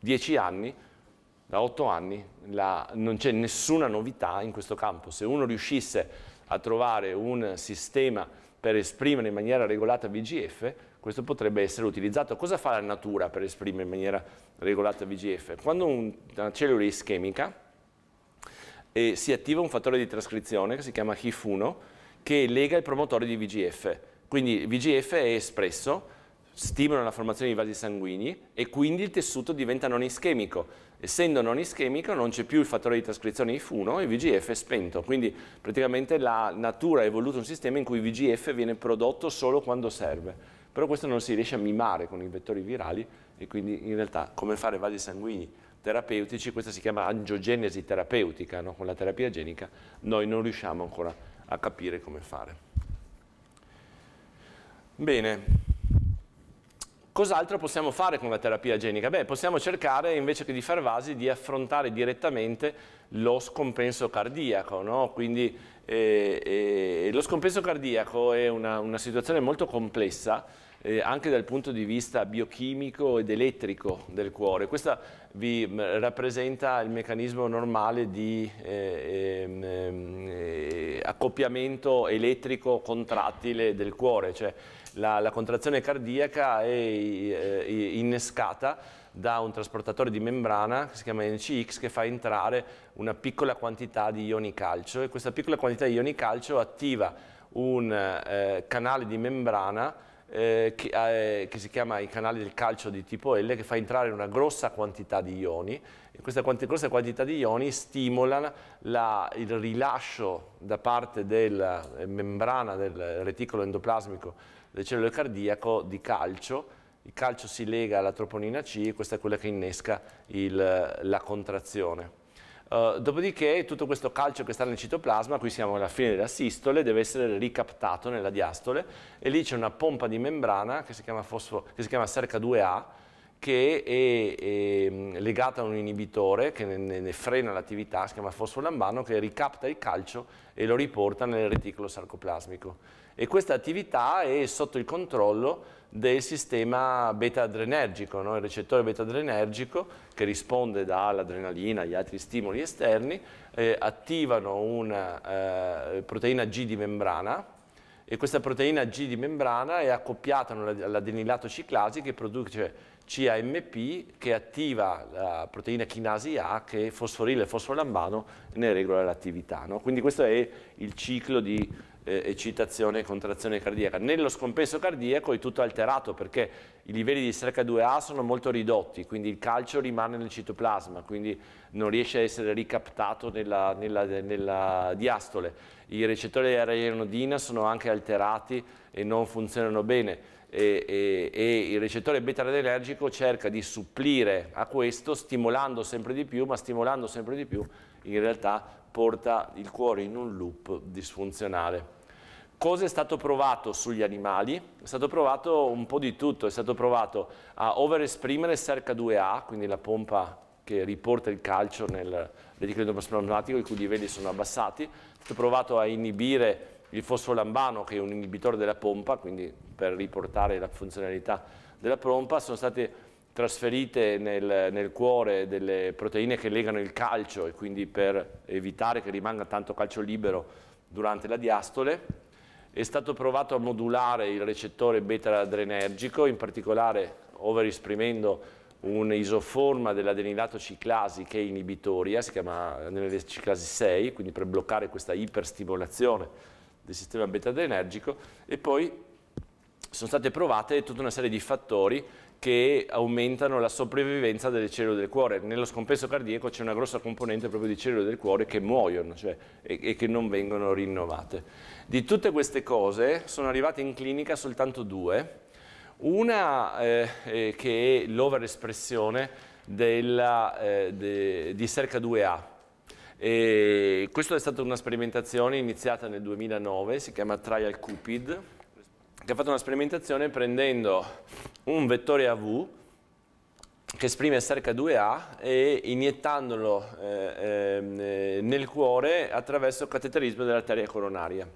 10 anni, da 8 anni, la, non c'è nessuna novità in questo campo. Se uno riuscisse a trovare un sistema per esprimere in maniera regolata VGF, questo potrebbe essere utilizzato. Cosa fa la natura per esprimere in maniera regolata VGF? Quando un, una cellula è ischemica eh, si attiva un fattore di trascrizione che si chiama HIF1 che lega il promotore di VGF. Quindi VGF è espresso, stimola la formazione di vasi sanguigni e quindi il tessuto diventa non ischemico. Essendo non ischemico non c'è più il fattore di trascrizione IF1 e VGF è spento, quindi praticamente la natura ha evoluto un sistema in cui VGF viene prodotto solo quando serve. però questo non si riesce a mimare con i vettori virali e quindi in realtà come fare vasi sanguigni terapeutici, questa si chiama angiogenesi terapeutica, no? con la terapia genica, noi non riusciamo ancora a capire come fare. Bene, cos'altro possiamo fare con la terapia genica? Beh, possiamo cercare invece che di fare vasi di affrontare direttamente lo scompenso cardiaco, no? quindi eh, eh, lo scompenso cardiaco è una, una situazione molto complessa eh, anche dal punto di vista biochimico ed elettrico del cuore. Questo vi rappresenta il meccanismo normale di eh, ehm, eh, accoppiamento elettrico contrattile del cuore, cioè la, la contrazione cardiaca è eh, innescata da un trasportatore di membrana che si chiama NCX che fa entrare una piccola quantità di ioni calcio e questa piccola quantità di ioni calcio attiva un eh, canale di membrana eh, che, eh, che, si chiama i canali del calcio di tipo L che fa entrare una grossa quantità di ioni. E questa quanti grossa quantità di ioni stimola la, il rilascio da parte della membrana del reticolo endoplasmico del cellule cardiaco di calcio il calcio si lega alla troponina C e questa è quella che innesca il, la contrazione. Uh, dopodiché tutto questo calcio che sta nel citoplasma, qui siamo alla fine della sistole, deve essere ricaptato nella diastole e lì c'è una pompa di membrana che si chiama, fosfo, che si chiama Serca 2A che è, è, legata a un inibitore che ne, ne frena l'attività, si chiama fosfolambano, che ricapta il calcio e lo riporta nel reticolo sarcoplasmico. E questa attività è sotto il controllo del sistema beta-adrenergico, no? il recettore beta-adrenergico che risponde dall'adrenalina agli altri stimoli esterni, eh, attivano una eh, proteina G di membrana e questa proteina G di membrana è accoppiata all'adenilato ciclasi che produce CAMP che attiva la proteina chinasi A che fosforila il fosfolambano e ne regola l'attività. No? Quindi questo è il ciclo di eh, eccitazione e contrazione cardiaca. Nello scompenso cardiaco è tutto alterato perché i livelli di SRH2A sono molto ridotti, quindi il calcio rimane nel citoplasma, quindi non riesce a essere ricaptato nella, nella, nella diastole. I recettori di arenodina sono anche alterati e non funzionano bene. E, e, e, il recettore beta-adrenergico cerca di supplire a questo stimolando sempre di più, ma stimolando sempre di più in realtà porta il cuore in un loop disfunzionale. Cosa è stato provato sugli animali? È stato provato un po' di tutto, è stato provato a overesprimere SERCA2A, quindi la pompa che riporta il calcio nel reticolo endoplasmatico, i cui livelli sono abbassati, è stato provato a inibire il fosfolambano che è un inibitore della pompa, quindi per riportare la funzionalità della pompa, sono state trasferite nel, nel, cuore delle proteine che legano il calcio e quindi per evitare che rimanga tanto calcio libero durante la diastole. È stato provato a modulare il recettore beta-adrenergico, in particolare overesprimendo un isoforma dell'adenilato ciclasi che è inibitoria, si chiama adenilate ciclasi 6, quindi per bloccare questa iperstimolazione del sistema beta-adrenergico e poi sono state provate tutta una serie di fattori che aumentano la sopravvivenza delle cellule del cuore. Nello scompenso cardiaco c'è una grossa componente proprio di cellule del cuore che muoiono cioè, e, e, che non vengono rinnovate. Di tutte queste cose sono arrivate in clinica soltanto due. Una eh, eh, che è l'overespressione eh, de, di SERCA2A. E questa è stata una sperimentazione iniziata nel 2009, si chiama Trial Cupid, che ha fatto una sperimentazione prendendo un vettore AV che esprime SERCA2A e iniettandolo eh, eh, nel cuore attraverso il cateterismo dell'arteria coronaria.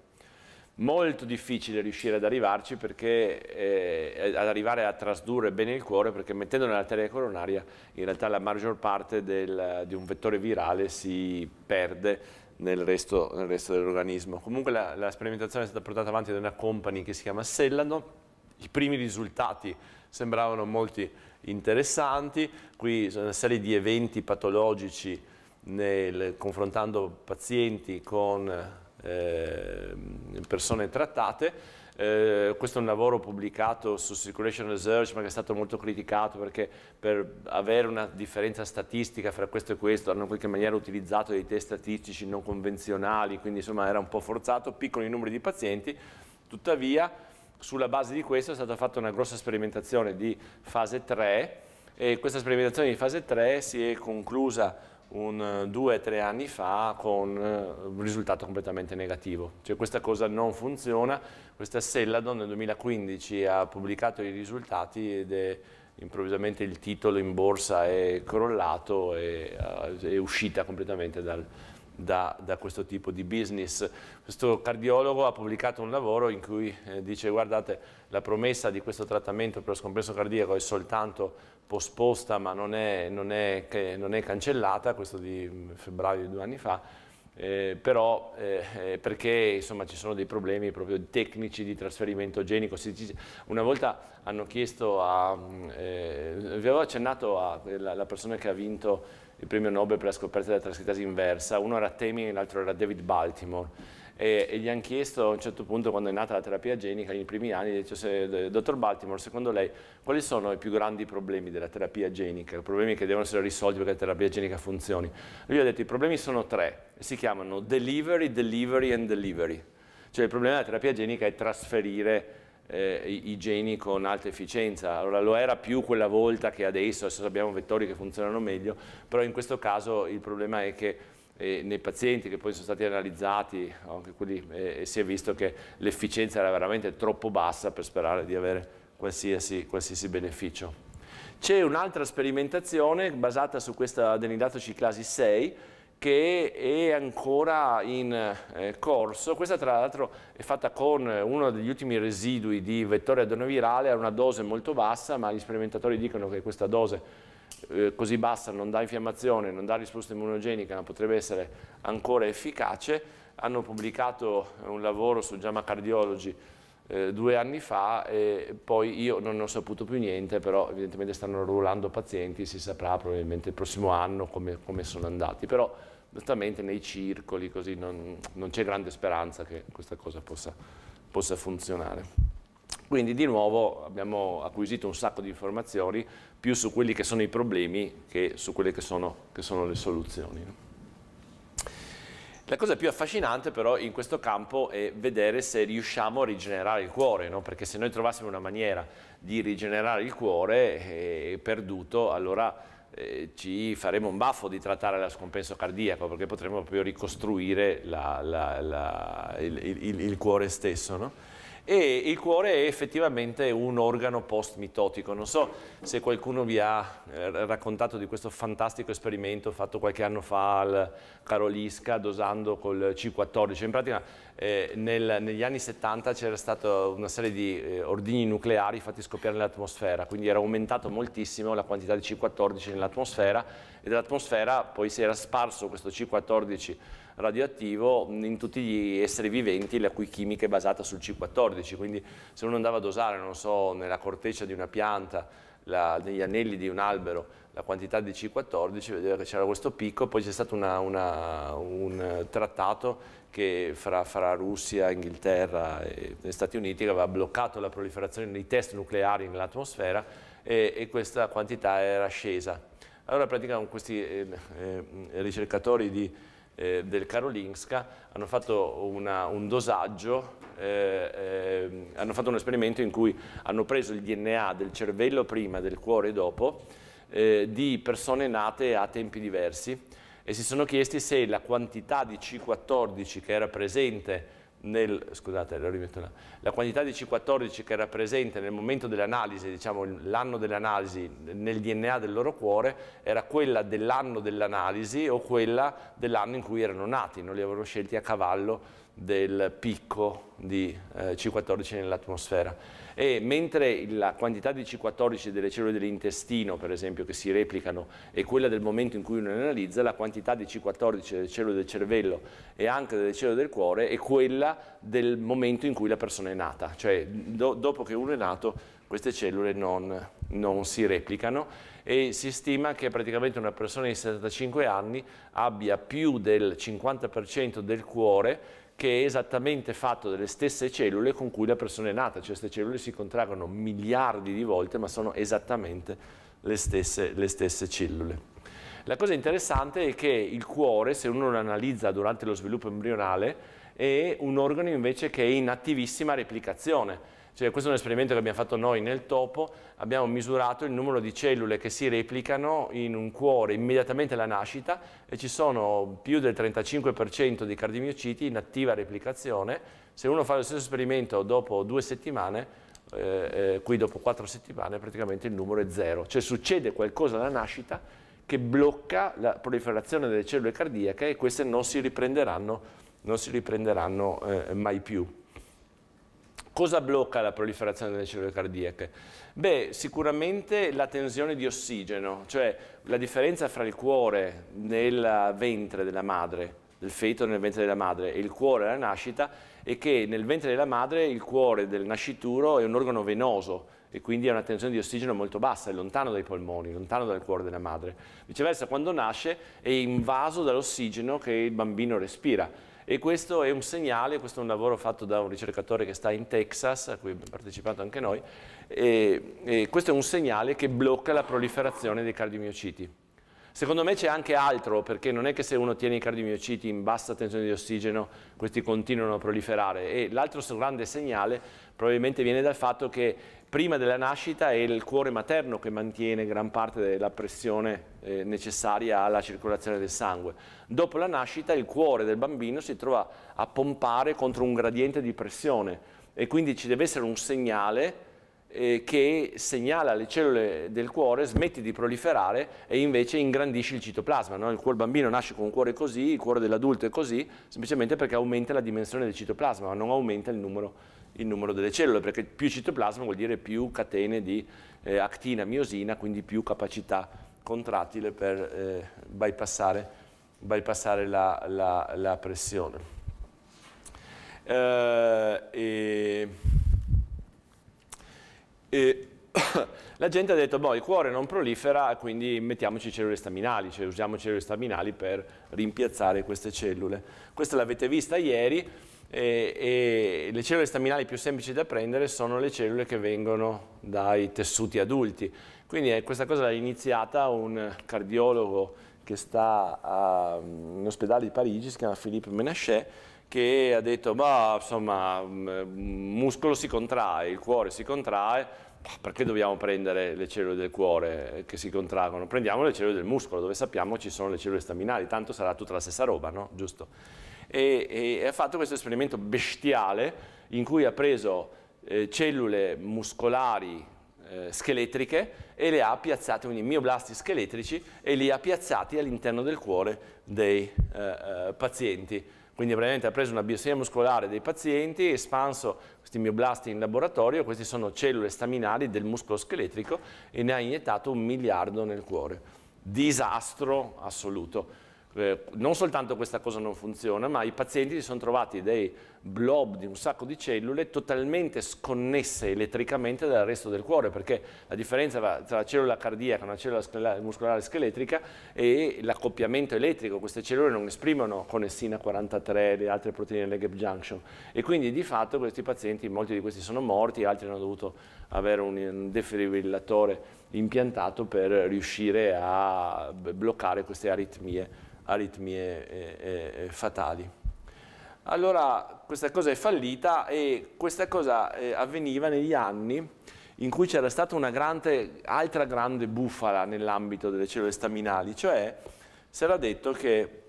Molto difficile riuscire ad arrivarci perché eh, ad arrivare a trasdurre bene il cuore perché mettendo nell'arteria coronaria in realtà la maggior parte del, di un vettore virale si perde nel resto, nel resto dell'organismo. Comunque la, la, sperimentazione è stata portata avanti da una company che si chiama Sellano, i primi risultati sembravano molto interessanti, qui una serie di eventi patologici nel, confrontando pazienti con eh, persone trattate, eh, questo è un lavoro pubblicato su Circulation Research ma che è stato molto criticato perché per avere una differenza statistica fra questo e questo hanno in qualche maniera utilizzato dei test statistici non convenzionali, quindi insomma era un po' forzato, piccoli numeri di pazienti, tuttavia sulla base di questo è stata fatta una grossa sperimentazione di fase 3 e questa sperimentazione di fase 3 si è conclusa un due o tre anni fa con eh, un risultato completamente negativo. Cioè questa cosa non funziona, questa Selladon nel 2015 ha pubblicato i risultati ed è improvvisamente il titolo in borsa è crollato e eh, è uscita completamente dal, da, da, questo tipo di business. Questo cardiologo ha pubblicato un lavoro in cui eh, dice guardate la promessa di questo trattamento per lo scompenso cardiaco è soltanto posposta ma non è, non è, non è cancellata, questo di mm, febbraio di due anni fa, eh, però eh, eh, perché insomma, ci sono dei problemi proprio tecnici di trasferimento genico. Una volta hanno chiesto a, mm, eh, vi avevo accennato alla persona che ha vinto il premio Nobel per la scoperta della trascrittasi inversa, uno era Temi e l'altro era David Baltimore. E, e, gli hanno chiesto a un certo punto, quando è nata la terapia genica, nei primi anni, dice, se, dottor Baltimore, secondo lei quali sono i più grandi problemi della terapia genica, i problemi che devono essere risolti perché la terapia genica funzioni? Lui ha detto i problemi sono tre, si chiamano delivery, delivery and delivery. Cioè il problema della terapia genica è trasferire eh, i, i, geni con alta efficienza. Allora lo era più quella volta che adesso, adesso abbiamo vettori che funzionano meglio, però in questo caso il problema è che eh, nei pazienti che poi sono stati analizzati, anche quelli, eh, si è visto che l'efficienza era veramente troppo bassa per sperare di avere qualsiasi, qualsiasi beneficio. C'è un'altra sperimentazione basata su questa adenidato ciclasi 6 che è ancora in eh, corso. Questa tra l'altro è fatta con uno degli ultimi residui di vettore adenovirale a una dose molto bassa, ma gli sperimentatori dicono che questa dose eh, così bassa non dà infiammazione, non dà risposta immunogenica, ma potrebbe essere ancora efficace. Hanno pubblicato un lavoro su Gamma Cardiology eh, due anni fa e poi io non ho saputo più niente, però evidentemente stanno ruolando pazienti, si saprà probabilmente il prossimo anno come, come sono andati, però onestamente nei circoli così non, non c'è grande speranza che questa cosa possa, possa funzionare. Quindi di nuovo abbiamo acquisito un sacco di informazioni più su quelli che sono i problemi che su quelle che sono, che sono le soluzioni. La cosa più affascinante però in questo campo è vedere se riusciamo a rigenerare il cuore, no? perché se noi trovassimo una maniera di rigenerare il cuore eh, perduto, allora eh, ci faremo un baffo di trattare la scompenso cardiaco, perché potremmo proprio ricostruire la, la, la, il, il, il, cuore stesso. No? E il cuore è effettivamente un organo post-mitotico. Non so se qualcuno vi ha eh, raccontato di questo fantastico esperimento fatto qualche anno fa al Karolinska dosando col C14. In pratica eh, nel, negli anni 70 c'era stata una serie di eh, ordigni nucleari fatti scoppiare nell'atmosfera, quindi era aumentato moltissimo la quantità di C14 nell'atmosfera e dall'atmosfera poi si era sparso questo C14 radioattivo in tutti gli esseri viventi la cui chimica è basata sul C14, quindi se uno andava a dosare, non so, nella corteccia di una pianta, la, negli anelli di un albero, la quantità di C14, vedeva che c'era questo picco, poi c'è stato una, una, un trattato che fra, fra, Russia, Inghilterra e Stati Uniti che aveva bloccato la proliferazione dei test nucleari nell'atmosfera e, e, questa quantità era scesa. Allora praticamente questi eh, eh, ricercatori di eh, del Karolinska hanno fatto una, un dosaggio, eh, eh, hanno fatto un esperimento in cui hanno preso il DNA del cervello prima, del cuore dopo, eh, di persone nate a tempi diversi e si sono chiesti se la quantità di C14 che era presente nel, scusate, la quantità di C14 che era presente nel momento dell'analisi, diciamo l'anno dell'analisi nel DNA del loro cuore, era quella dell'anno dell'analisi o quella dell'anno in cui erano nati, non li avevano scelti a cavallo del picco di eh, C14 nell'atmosfera. E mentre la quantità di C14 delle cellule dell'intestino, per esempio, che si replicano, è quella del momento in cui uno le analizza, la quantità di C14 delle cellule del cervello e anche delle cellule del cuore è quella del momento in cui la persona è nata. Cioè, do, dopo che uno è nato, queste cellule non, non si replicano e si stima che praticamente una persona di 75 anni abbia più del 50% del cuore che è esattamente fatto delle stesse cellule con cui la persona è nata, cioè queste cellule si contraggono miliardi di volte ma sono esattamente le stesse, le stesse cellule. La cosa interessante è che il cuore, se uno lo analizza durante lo sviluppo embrionale, è un organo invece che è in attivissima replicazione, Cioè, questo è un esperimento che abbiamo fatto noi nel topo, abbiamo misurato il numero di cellule che si replicano in un cuore immediatamente alla nascita e ci sono più del 35% di cardiomiociti in attiva replicazione. Se uno fa lo stesso esperimento dopo due settimane, eh, eh, qui dopo quattro settimane praticamente il numero è zero. Cioè succede qualcosa alla nascita che blocca la proliferazione delle cellule cardiache e queste non si riprenderanno, non si riprenderanno eh, mai più. Cosa blocca la proliferazione delle cellule cardiache? Beh, sicuramente la tensione di ossigeno, cioè la differenza fra il cuore nel ventre della madre, del feto nel ventre della madre e il cuore alla nascita è che nel ventre della madre il cuore del nascituro è un organo venoso e quindi ha una tensione di ossigeno molto bassa, è lontano dai polmoni, lontano dal cuore della madre. Viceversa, quando nasce è invaso dall'ossigeno che il bambino respira e questo è un segnale, questo è un lavoro fatto da un ricercatore che sta in Texas, a cui abbiamo partecipato anche noi, e, e questo è un segnale che blocca la proliferazione dei cardiomiociti. Secondo me c'è anche altro, perché non è che se uno tiene i cardiomiociti in bassa tensione di ossigeno, questi continuano a proliferare. E l'altro grande segnale probabilmente viene dal fatto che prima della nascita è il cuore materno che mantiene gran parte della pressione eh, necessaria alla circolazione del sangue. Dopo la nascita il cuore del bambino si trova a pompare contro un gradiente di pressione e quindi ci deve essere un segnale eh, che segnala alle cellule del cuore smetti di proliferare e invece ingrandisce il citoplasma. No? Il, il bambino nasce con un cuore così, il cuore dell'adulto è così, semplicemente perché aumenta la dimensione del citoplasma, ma non aumenta il numero il numero delle cellule, perché più citoplasma vuol dire più catene di eh, actina, miosina, quindi più capacità contrattile per eh, bypassare, bypassare la, la, la, pressione. Eh, e, e la gente ha detto, boh, il cuore non prolifera, quindi mettiamoci cellule staminali, cioè usiamo cellule staminali per rimpiazzare queste cellule. Questa l'avete vista ieri, e, e, le cellule staminali più semplici da prendere sono le cellule che vengono dai tessuti adulti. Quindi eh, questa cosa l'ha iniziata un cardiologo che sta all'ospedale di Parigi, si chiama Philippe Menachet, che ha detto, bah, insomma, il muscolo si contrae, il cuore si contrae, perché dobbiamo prendere le cellule del cuore che si contraggono? Prendiamo le cellule del muscolo, dove sappiamo ci sono le cellule staminali, tanto sarà tutta la stessa roba, no? Giusto? E, e ha fatto questo esperimento bestiale in cui ha preso eh, cellule muscolari eh, scheletriche e le ha piazzate, quindi mioblasti scheletrici, e li ha piazzati all'interno del cuore dei eh, eh pazienti. Quindi praticamente ha preso una biopsia muscolare dei pazienti, espanso questi mioblasti in laboratorio, queste sono cellule staminali del muscolo scheletrico e ne ha iniettato un miliardo nel cuore. Disastro assoluto eh, non soltanto questa cosa non funziona, ma i pazienti si sono trovati dei blob di un sacco di cellule totalmente sconnesse elettricamente dal resto del cuore, perché la differenza tra la cellula cardiaca e una cellula muscolare scheletrica è l'accoppiamento elettrico, queste cellule non esprimono connessina 43 le altre proteine delle gap junction. E quindi di fatto questi pazienti, molti di questi sono morti, altri hanno dovuto avere un defibrillatore impiantato per riuscire a bloccare queste aritmie aritmie eh, eh, fatali. Allora questa cosa è fallita e questa cosa eh, avveniva negli anni in cui c'era stata una grande, altra grande bufala nell'ambito delle cellule staminali, cioè si era detto che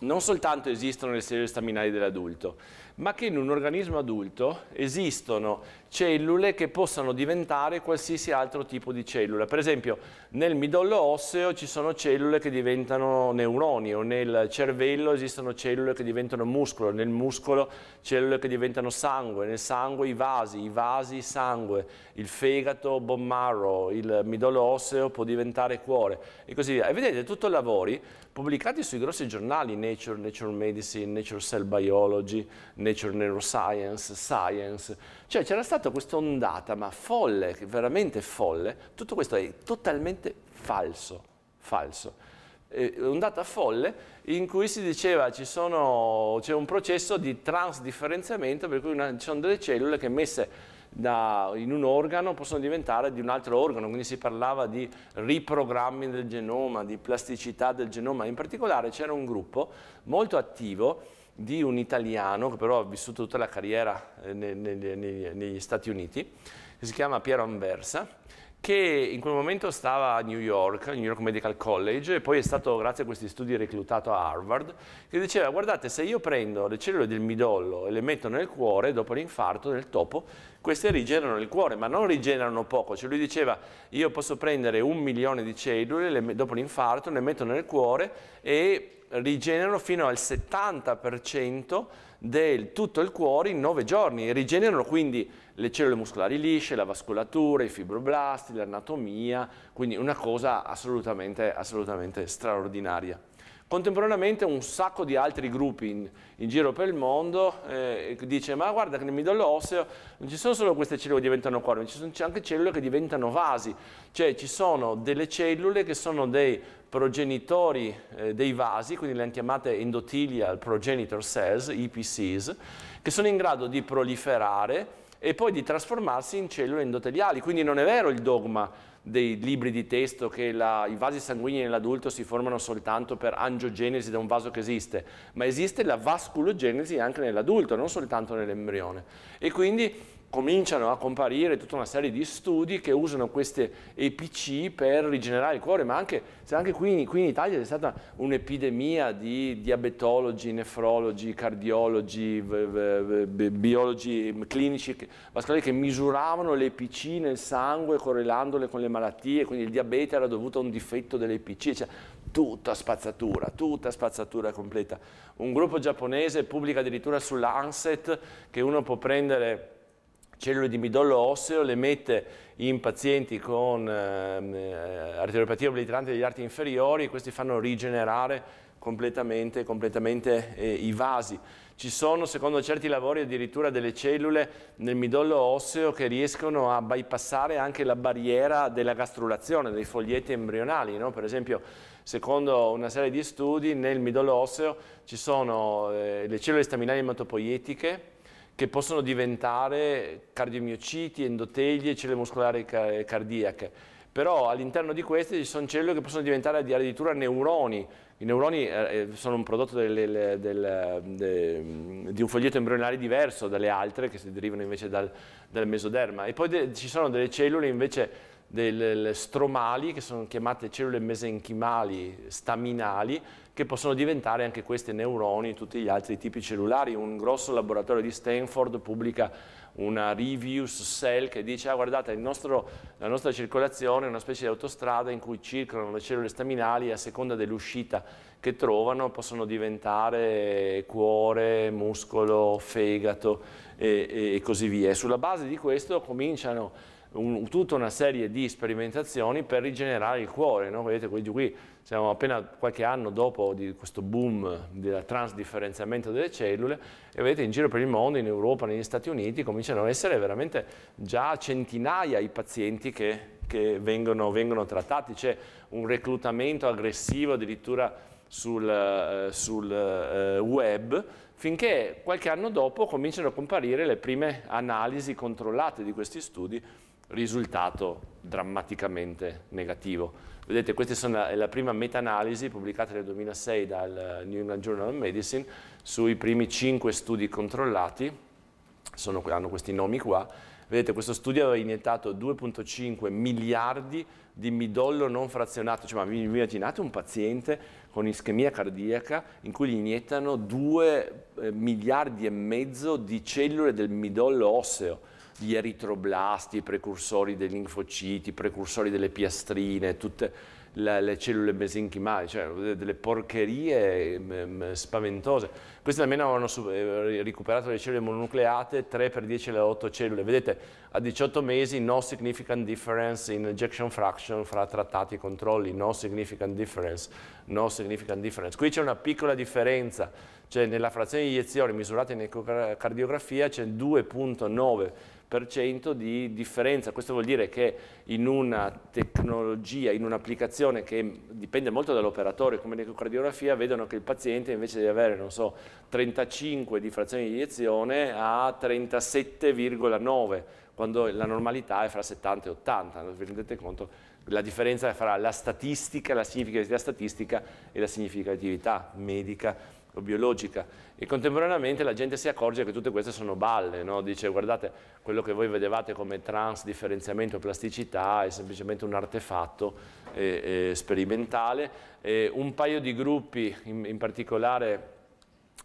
non soltanto esistono le cellule staminali dell'adulto, ma che in un organismo adulto esistono cellule che possano diventare qualsiasi altro tipo di cellula. Per esempio nel midollo osseo ci sono cellule che diventano neuroni o nel cervello esistono cellule che diventano muscolo, nel muscolo cellule che diventano sangue, nel sangue i vasi, i vasi sangue, il fegato bone marrow, il midollo osseo può diventare cuore e così via. E vedete tutti lavori pubblicati sui grossi giornali Nature, Nature Medicine, Nature Cell Biology, Nature Neuroscience, Science, cioè c'era stata questa ondata, ma folle, veramente folle, tutto questo è totalmente falso, falso. Eh, ondata folle in cui si diceva c'è un processo di transdifferenziamento per cui una, ci sono delle cellule che messe da, in un organo possono diventare di un altro organo, quindi si parlava di riprogrammi del genoma, di plasticità del genoma, in particolare c'era un gruppo molto attivo di un italiano che però ha vissuto tutta la carriera eh, negli Stati Uniti, che si chiama Piero Anversa, che in quel momento stava a New York, New York Medical College, e poi è stato, grazie a questi studi, reclutato a Harvard, che diceva, guardate, se io prendo le cellule del midollo e le metto nel cuore, dopo l'infarto del topo, queste rigenerano il cuore, ma non rigenerano poco. Cioè lui diceva, io posso prendere un milione di cellule, le, dopo l'infarto, le metto nel cuore e rigenerano fino al 70% del tutto il cuore in 9 giorni rigenerano quindi le cellule muscolari lisce, la vascolatura, i fibroblasti, l'anatomia, quindi una cosa assolutamente, assolutamente straordinaria. Contemporaneamente un sacco di altri gruppi in, in giro per il mondo eh, dice ma guarda che nel midollo osseo non ci sono solo queste cellule che diventano cuore, ma ci sono anche cellule che diventano vasi, cioè ci sono delle cellule che sono dei progenitori eh, dei vasi, quindi le hanno chiamate endothelial progenitor cells, EPCs, che sono in grado di proliferare e poi di trasformarsi in cellule endoteliali, quindi non è vero il dogma dei libri di testo che la, i vasi sanguigni nell'adulto si formano soltanto per angiogenesi da un vaso che esiste, ma esiste la vasculogenesi anche nell'adulto, non soltanto nell'embrione. E quindi cominciano a comparire tutta una serie di studi che usano queste EPC per rigenerare il cuore, ma anche, anche qui, qui, in Italia c'è stata un'epidemia di diabetologi, nefrologi, cardiologi, biologi clinici, vascolari che misuravano le EPC nel sangue correlandole con le malattie, quindi il diabete era dovuto a un difetto delle EPC, cioè tutta spazzatura, tutta spazzatura completa. Un gruppo giapponese pubblica addirittura sull'Anset che uno può prendere cellule di midollo osseo, le mette in pazienti con ehm, eh, arteriopatia obliterante degli arti inferiori, questi fanno rigenerare completamente, completamente eh, i vasi. Ci sono, secondo certi lavori, addirittura delle cellule nel midollo osseo che riescono a bypassare anche la barriera della gastrulazione, dei foglietti embrionali. No? Per esempio, secondo una serie di studi, nel midollo osseo ci sono eh, le cellule staminali ematopoietiche, che possono diventare cardiomiociti, endoteli e cellule muscolari cardiache. Però all'interno di queste ci sono cellule che possono diventare addirittura neuroni. I neuroni eh, eh sono un prodotto del, del, del, di un foglietto embrionale diverso dalle altre che si derivano invece dal, dal mesoderma. E poi ci sono delle cellule invece delle stromali, che sono chiamate cellule mesenchimali staminali, che possono diventare anche questi neuroni e tutti gli altri tipi cellulari. Un grosso laboratorio di Stanford pubblica una review su Cell che dice ah, guardate nostro, la nostra circolazione è una specie di autostrada in cui circolano le cellule staminali a seconda dell'uscita che trovano possono diventare cuore, muscolo, fegato e, e così via. E sulla base di questo cominciano un, tutta una serie di sperimentazioni per rigenerare il cuore. No? Vedete, qui siamo appena qualche anno dopo di questo boom del transdifferenziamento delle cellule e vedete in giro per il mondo, in Europa, negli Stati Uniti, cominciano ad essere veramente già centinaia i pazienti che, che vengono, vengono trattati. C'è un reclutamento aggressivo addirittura sul, uh, sul uh, web finché qualche anno dopo cominciano a comparire le prime analisi controllate di questi studi risultato drammaticamente negativo. Vedete, questa è la prima meta-analisi pubblicata nel 2006 dal New England Journal of Medicine sui primi cinque studi controllati, sono, hanno questi nomi qua. Vedete, questo studio aveva iniettato 2.5 miliardi di midollo non frazionato, cioè ma vi immaginate un paziente con ischemia cardiaca in cui gli iniettano 2 eh, miliardi e mezzo di cellule del midollo osseo, gli eritroblasti, i precursori dei linfociti, i precursori delle piastrine, tutte le, le cellule mesenchimali, cioè delle porcherie mm, mm, spaventose. Queste almeno avevano eh, recuperato le cellule mononucleate 3 per 10 alle 8 cellule. Vedete, a 18 mesi no significant difference in ejection fraction fra trattati e controlli, no significant difference, no significant difference. Qui c'è una piccola differenza, cioè nella frazione di iniezioni misurata in ecocardiografia c'è 2.9 di differenza. Questo vuol dire che in una tecnologia, in un'applicazione che dipende molto dall'operatore come l'ecocardiografia, vedono che il paziente invece di avere, non so, 35 di frazione di iniezione ha 37,9 quando la normalità è fra 70 e 80, vi rendete conto? La differenza fra la statistica, la significatività statistica e la significatività medica o biologica e contemporaneamente la gente si accorge che tutte queste sono balle, no? dice guardate quello che voi vedevate come trans, differenziamento, plasticità è semplicemente un artefatto eh, eh, sperimentale, eh, un paio di gruppi in, in particolare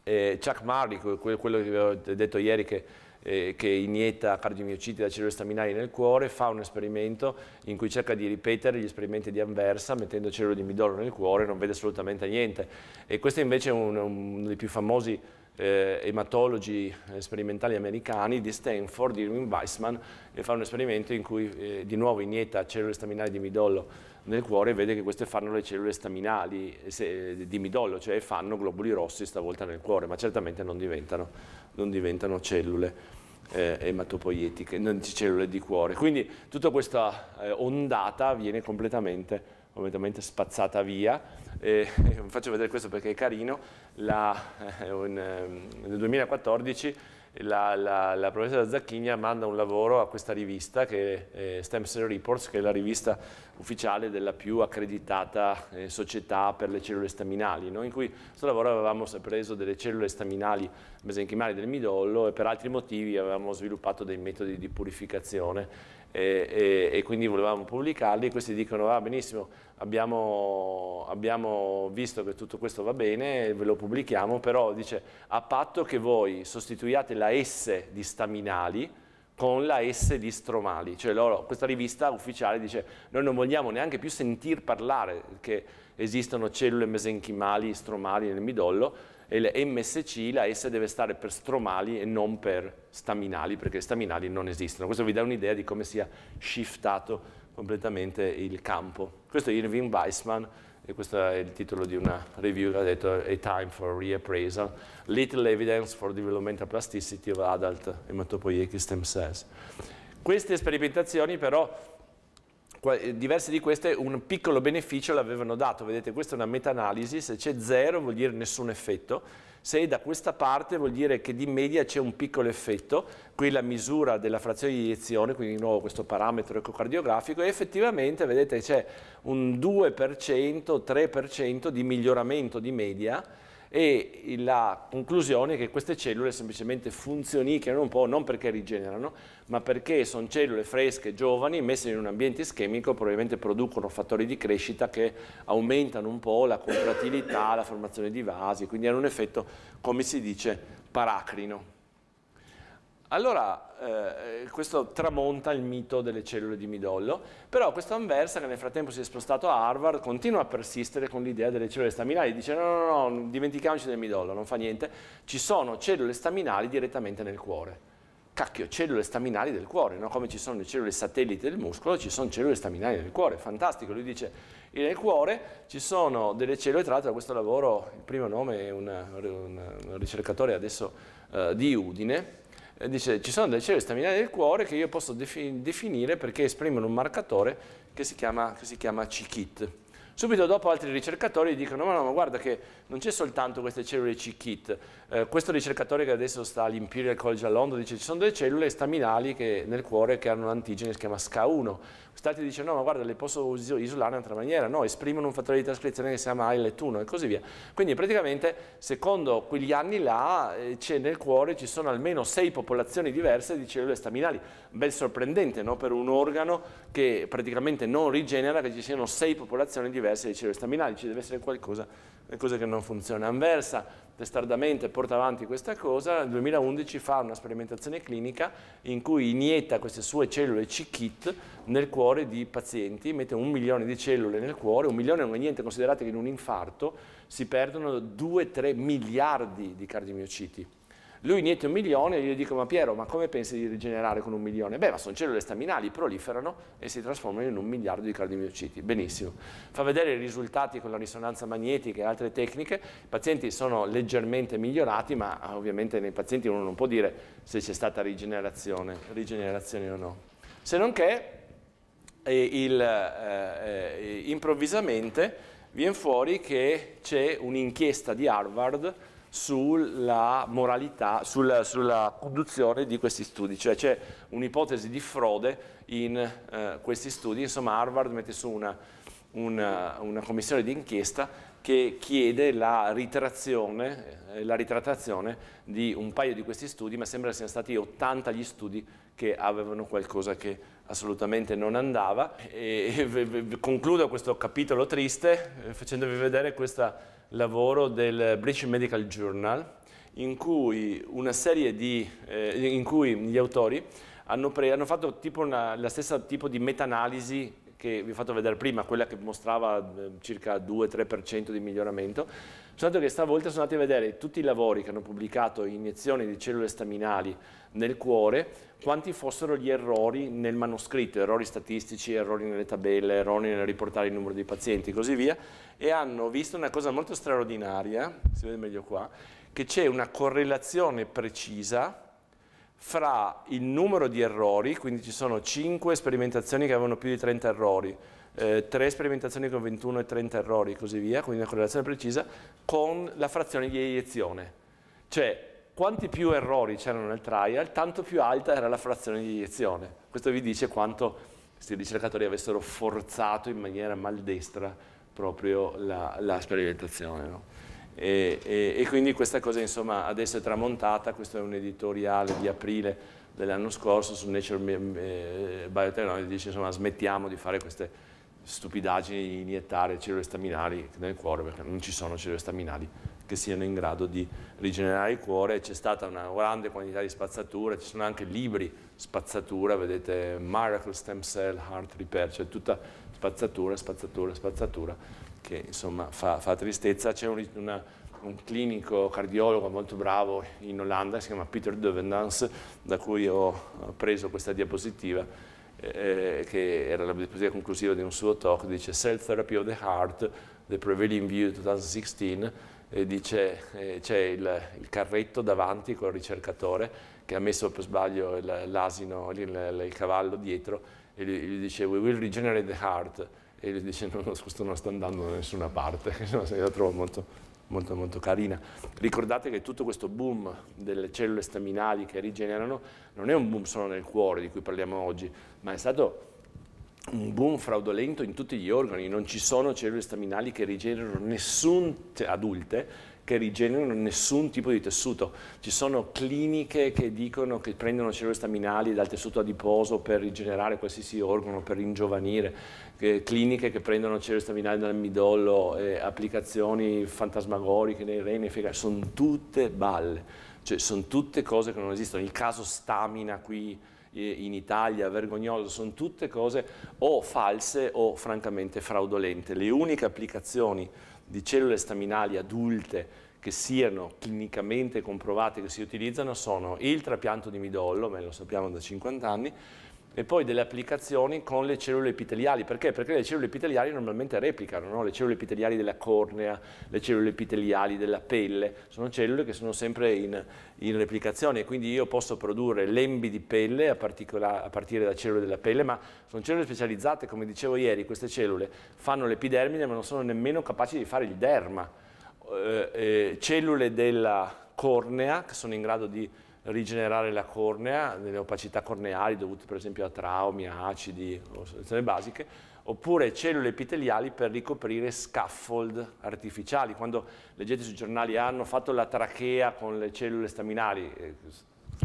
eh, Chuck Marley, quello che vi ho detto ieri che eh, che inietta cardiomiociti da cellule staminali nel cuore, fa un esperimento in cui cerca di ripetere gli esperimenti di Anversa mettendo cellule di midollo nel cuore non vede assolutamente niente. E questo invece è un, uno dei più famosi eh, ematologi sperimentali americani di Stanford, Irving Weissman, e fa un esperimento in cui eh, di nuovo inietta cellule staminali di midollo nel cuore e vede che queste fanno le cellule staminali se, di midollo, cioè fanno globuli rossi stavolta nel cuore, ma certamente non diventano, non diventano cellule eh, ematopoietiche, non cellule di cuore. Quindi tutta questa eh, ondata viene completamente, completamente spazzata via. E, faccio vedere questo perché è carino. La, eh, un, ehm, nel 2014 la, la, la, professoressa Zacchigna manda un lavoro a questa rivista che è Stem Cell Reports, che è la rivista ufficiale della più accreditata eh, società per le cellule staminali, no? in cui in questo lavoro avevamo preso delle cellule staminali mesenchimali del midollo e per altri motivi avevamo sviluppato dei metodi di purificazione e, e, e quindi volevamo pubblicarli. Questi dicono ah benissimo abbiamo, abbiamo, visto che tutto questo va bene, ve lo pubblichiamo, però dice a patto che voi sostituiate la S di staminali con la S di stromali, cioè loro, questa rivista ufficiale dice noi non vogliamo neanche più sentir parlare che esistono cellule mesenchimali, stromali nel midollo e le MSC, la S deve stare per stromali e non per staminali, perché staminali non esistono. Questo vi dà un'idea di come sia shiftato completamente il campo. Questo è Irving Weissman e questo è il titolo di una review che ha detto A Time for Reappraisal, Little Evidence for Developmental Plasticity of Adult Hematopoietic Stem Cells. Queste sperimentazioni però diverse di queste un piccolo beneficio l'avevano dato, vedete questa è una meta-analisi, se c'è zero vuol dire nessun effetto, se da questa parte vuol dire che di media c'è un piccolo effetto, qui la misura della frazione di iniezione, quindi di nuovo questo parametro ecocardiografico, e effettivamente vedete c'è un 2%, 3% di miglioramento di media, e la conclusione è che queste cellule semplicemente funzionicchiano un po', non perché rigenerano, ma perché sono cellule fresche, giovani, messe in un ambiente ischemico, probabilmente producono fattori di crescita che aumentano un po' la contrattilità, la formazione di vasi, quindi hanno un effetto, come si dice, paracrino. Allora, eh, questo tramonta il mito delle cellule di midollo, però questo Anversa, che nel frattempo si è spostato a Harvard, continua a persistere con l'idea delle cellule staminali, dice no, no, no, dimentichiamoci del midollo, non fa niente, ci sono cellule staminali direttamente nel cuore. Cacchio, cellule staminali del cuore, no? come ci sono le cellule satellite del muscolo, ci sono cellule staminali del cuore, fantastico, lui dice nel cuore ci sono delle cellule, tra l'altro da questo lavoro, il primo nome è un, un ricercatore adesso uh, di Udine, dice ci sono delle cellule staminali del cuore che io posso definire perché esprimono un marcatore che si chiama, che si chiama CKIT. Subito dopo altri ricercatori dicono ma no, ma guarda che non c'è soltanto queste cellule C-KIT, eh, questo ricercatore che adesso sta all'Imperial College a Londra dice ci sono delle cellule staminali che, nel cuore che hanno un antigene che si chiama SCA1, quest'altro dice no ma guarda le posso isolare in un'altra maniera, no esprimono un fattore di trascrizione che si chiama ILET1 e così via. Quindi praticamente secondo quegli anni là eh, nel cuore ci sono almeno sei popolazioni diverse di cellule staminali, bel sorprendente no? per un organo che praticamente non rigenera che ci siano sei popolazioni diverse di cellule staminali, ci deve essere qualcosa le cose che non funzionano. Anversa testardamente porta avanti questa cosa, nel 2011 fa una sperimentazione clinica in cui inietta queste sue cellule C-KIT nel cuore di pazienti, mette un milione di cellule nel cuore, un milione non è niente, considerate che in un infarto si perdono 2-3 miliardi di cardiomiociti lui inietta un milione e io gli dico, ma Piero, ma come pensi di rigenerare con un milione? Beh, ma sono cellule staminali, proliferano e si trasformano in un miliardo di cardiomiociti. Benissimo. Fa vedere i risultati con la risonanza magnetica e altre tecniche. I pazienti sono leggermente migliorati, ma ovviamente nei pazienti uno non può dire se c'è stata rigenerazione, rigenerazione o no. Se non che eh, il, eh, eh improvvisamente viene fuori che c'è un'inchiesta di Harvard sulla moralità, sulla, sulla conduzione di questi studi, cioè c'è un'ipotesi di frode in eh, questi studi, insomma Harvard mette su una, una, una commissione di inchiesta che chiede la ritrazione, eh, la ritrattazione di un paio di questi studi, ma sembra siano stati 80 gli studi che avevano qualcosa che assolutamente non andava. E, e concludo questo capitolo triste eh, facendovi vedere questo lavoro del British Medical Journal, in cui una serie di, eh, in cui gli autori hanno, hanno fatto una, la stessa tipo di meta-analisi che vi ho fatto vedere prima, quella che mostrava eh, circa 2-3% di miglioramento, soltanto che stavolta sono andati a vedere tutti i lavori che hanno pubblicato iniezioni di cellule staminali nel cuore, quanti fossero gli errori nel manoscritto, errori statistici, errori nelle tabelle, errori nel riportare il numero di pazienti e così via, e hanno visto una cosa molto straordinaria, si vede meglio qua, che c'è una correlazione precisa fra il numero di errori, quindi ci sono 5 sperimentazioni che avevano più di 30 errori, eh, 3 sperimentazioni con 21 e 30 errori e così via, quindi una correlazione precisa, con la frazione di eiezione. Cioè, quanti più errori c'erano nel trial, tanto più alta era la frazione di eiezione. Questo vi dice quanto questi ricercatori avessero forzato in maniera maldestra proprio la, la sperimentazione. No? E, e, e, quindi questa cosa insomma adesso è tramontata, questo è un editoriale di aprile dell'anno scorso su Nature Biotechnology, dice insomma smettiamo di fare queste stupidaggini di iniettare cellule staminali nel cuore perché non ci sono cellule staminali che siano in grado di rigenerare il cuore, c'è stata una grande quantità di spazzatura, ci sono anche libri spazzatura, vedete Miracle Stem Cell Heart Repair, cioè tutta spazzatura, spazzatura, spazzatura che insomma fa, fa tristezza. C'è un, una, un, clinico cardiologo molto bravo in Olanda, si chiama Peter Devenans, da cui ho preso questa diapositiva, che era la diapositiva conclusiva di un suo talk, dice Cell Therapy of the Heart, The Prevailing View 2016, e dice eh, c'è il, il, carretto davanti col ricercatore che ha messo per sbaglio l'asino, il, il, il, cavallo dietro e gli, gli dice we will regenerate the heart e lui dice no, questo non sta andando da nessuna parte, la trovo molto, molto, molto carina. Ricordate che tutto questo boom delle cellule staminali che rigenerano non è un boom solo nel cuore di cui parliamo oggi, ma è stato un boom fraudolento in tutti gli organi, non ci sono cellule staminali che rigenerano nessun, adulte, che rigenerano nessun tipo di tessuto. Ci sono cliniche che dicono che prendono cellule staminali dal tessuto adiposo per rigenerare qualsiasi organo, per ringiovanire, cliniche che prendono cellule staminali dal midollo, eh, applicazioni fantasmagoriche nei reni, sono tutte balle, cioè sono tutte cose che non esistono. Il caso stamina qui in Italia, vergognoso, sono tutte cose o false o francamente fraudolente. Le uniche applicazioni di cellule staminali adulte che siano clinicamente comprovate che si utilizzano sono il trapianto di midollo, ma lo sappiamo da 50 anni, e poi delle applicazioni con le cellule epiteliali. Perché? Perché le cellule epiteliali normalmente replicano, no? le cellule epiteliali della cornea, le cellule epiteliali della pelle, sono cellule che sono sempre in, in replicazione, quindi io posso produrre lembi di pelle a, a, partire da cellule della pelle, ma sono cellule specializzate, come dicevo ieri, queste cellule fanno l'epidermide ma non sono nemmeno capaci di fare il derma. Eh, eh, cellule della cornea che sono in grado di rigenerare la cornea, nelle opacità corneali dovute per esempio a traumi, acidi o soluzioni basiche, oppure cellule epiteliali per ricoprire scaffold artificiali. Quando leggete sui giornali hanno fatto la trachea con le cellule staminali, eh,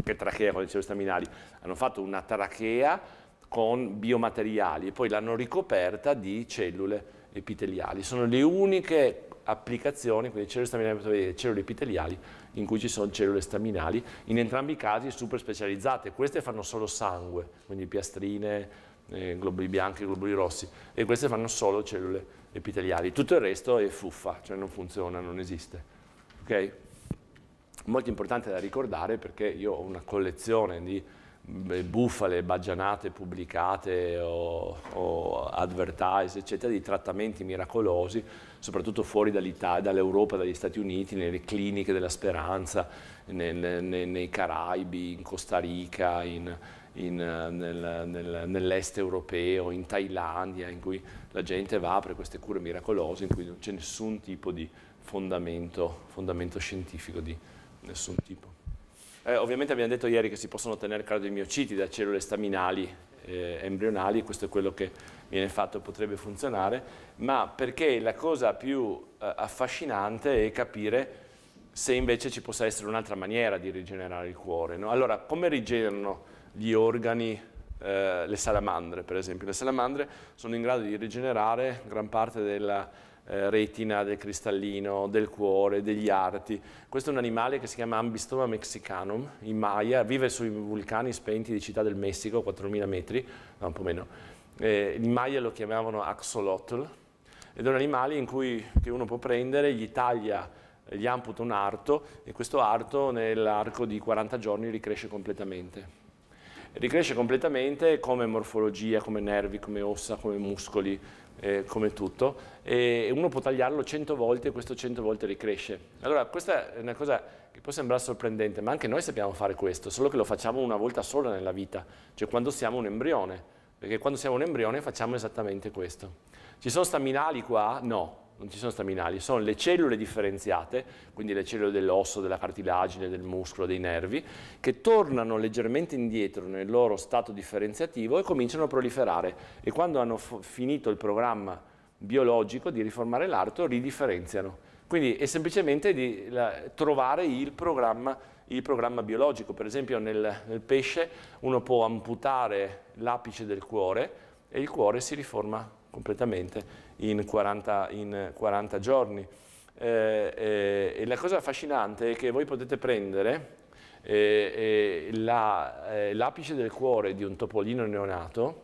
che trachea con le cellule staminali? Hanno fatto una trachea con biomateriali e poi l'hanno ricoperta di cellule epiteliali. Sono le uniche applicazioni, quindi cellule staminali cellule epiteliali, in cui ci sono cellule staminali, in entrambi i casi super specializzate. Queste fanno solo sangue, quindi piastrine, eh, globuli bianchi, globuli rossi, e queste fanno solo cellule epiteliali. Tutto il resto è fuffa, cioè non funziona, non esiste. Okay? Molto importante da ricordare perché io ho una collezione di bufale, baggianate pubblicate o, o advertise, eccetera, di trattamenti miracolosi, soprattutto fuori dall'Europa, dagli Stati Uniti, nelle cliniche della speranza, nei, nei, nei Caraibi, in Costa Rica, nel, nel, nell'est europeo, in Thailandia, in cui la gente va per queste cure miracolose, in cui non c'è nessun tipo di fondamento, fondamento scientifico di nessun tipo. Eh, ovviamente abbiamo detto ieri che si possono ottenere cardiomiociti da cellule staminali eh, embrionali, questo è quello che viene fatto, potrebbe funzionare, ma perché la cosa più eh, affascinante è capire se invece ci possa essere un'altra maniera di rigenerare il cuore. No? Allora, come rigenerano gli organi, eh, le salamandre per esempio? Le salamandre sono in grado di rigenerare gran parte della eh, retina, del cristallino, del cuore, degli arti. Questo è un animale che si chiama Ambistoma mexicanum, in Maya, vive sui vulcani spenti di Città del Messico, 4.000 metri, no, un po' meno. Eh, in Maya lo chiamavano axolotl, ed è un animale in cui, che uno può prendere, gli taglia, gli amputa un arto e questo arto nell'arco di 40 giorni ricresce completamente ricresce completamente come morfologia, come nervi, come ossa, come muscoli, eh, come tutto, e uno può tagliarlo 100 volte e questo 100 volte ricresce. Allora questa è una cosa che può sembrare sorprendente, ma anche noi sappiamo fare questo, solo che lo facciamo una volta sola nella vita, cioè quando siamo un embrione, perché quando siamo un embrione facciamo esattamente questo. Ci sono staminali qua? No, non ci sono staminali, sono le cellule differenziate, quindi le cellule dell'osso, della cartilagine, del muscolo, dei nervi, che tornano leggermente indietro nel loro stato differenziativo e cominciano a proliferare e quando hanno finito il programma biologico di riformare l'arto ridifferenziano. Quindi è semplicemente di trovare il programma, il programma, biologico, per esempio nel, nel pesce uno può amputare l'apice del cuore e il cuore si riforma completamente in 40, in 40 giorni. Eh, eh, e la cosa affascinante è che voi potete prendere eh, eh l'apice la, del cuore di un topolino neonato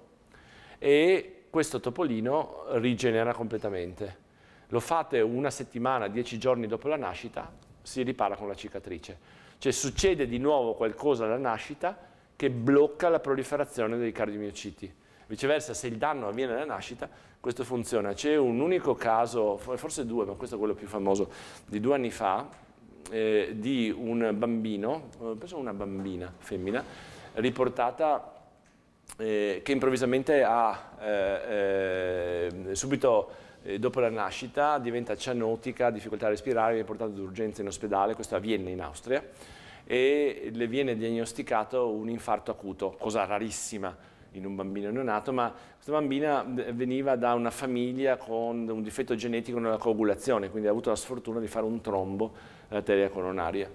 e questo topolino rigenera completamente. Lo fate una settimana, dieci giorni dopo la nascita, si ripara con la cicatrice. Cioè succede di nuovo qualcosa alla nascita che blocca la proliferazione dei cardiomiociti. Viceversa, se il danno avviene alla nascita, questo funziona. C'è un unico caso, forse due, ma questo è quello più famoso, di due anni fa, eh, di un bambino, eh, penso una bambina femmina, riportata eh, che improvvisamente ha eh, eh subito eh, dopo la nascita diventa cianotica, difficoltà a respirare, viene portata d'urgenza in ospedale, questo avviene in Austria, e le viene diagnosticato un infarto acuto, cosa rarissima in un bambino neonato, ma questa bambina veniva da una famiglia con un difetto genetico nella coagulazione, quindi ha avuto la sfortuna di fare un trombo nell'arteria coronaria.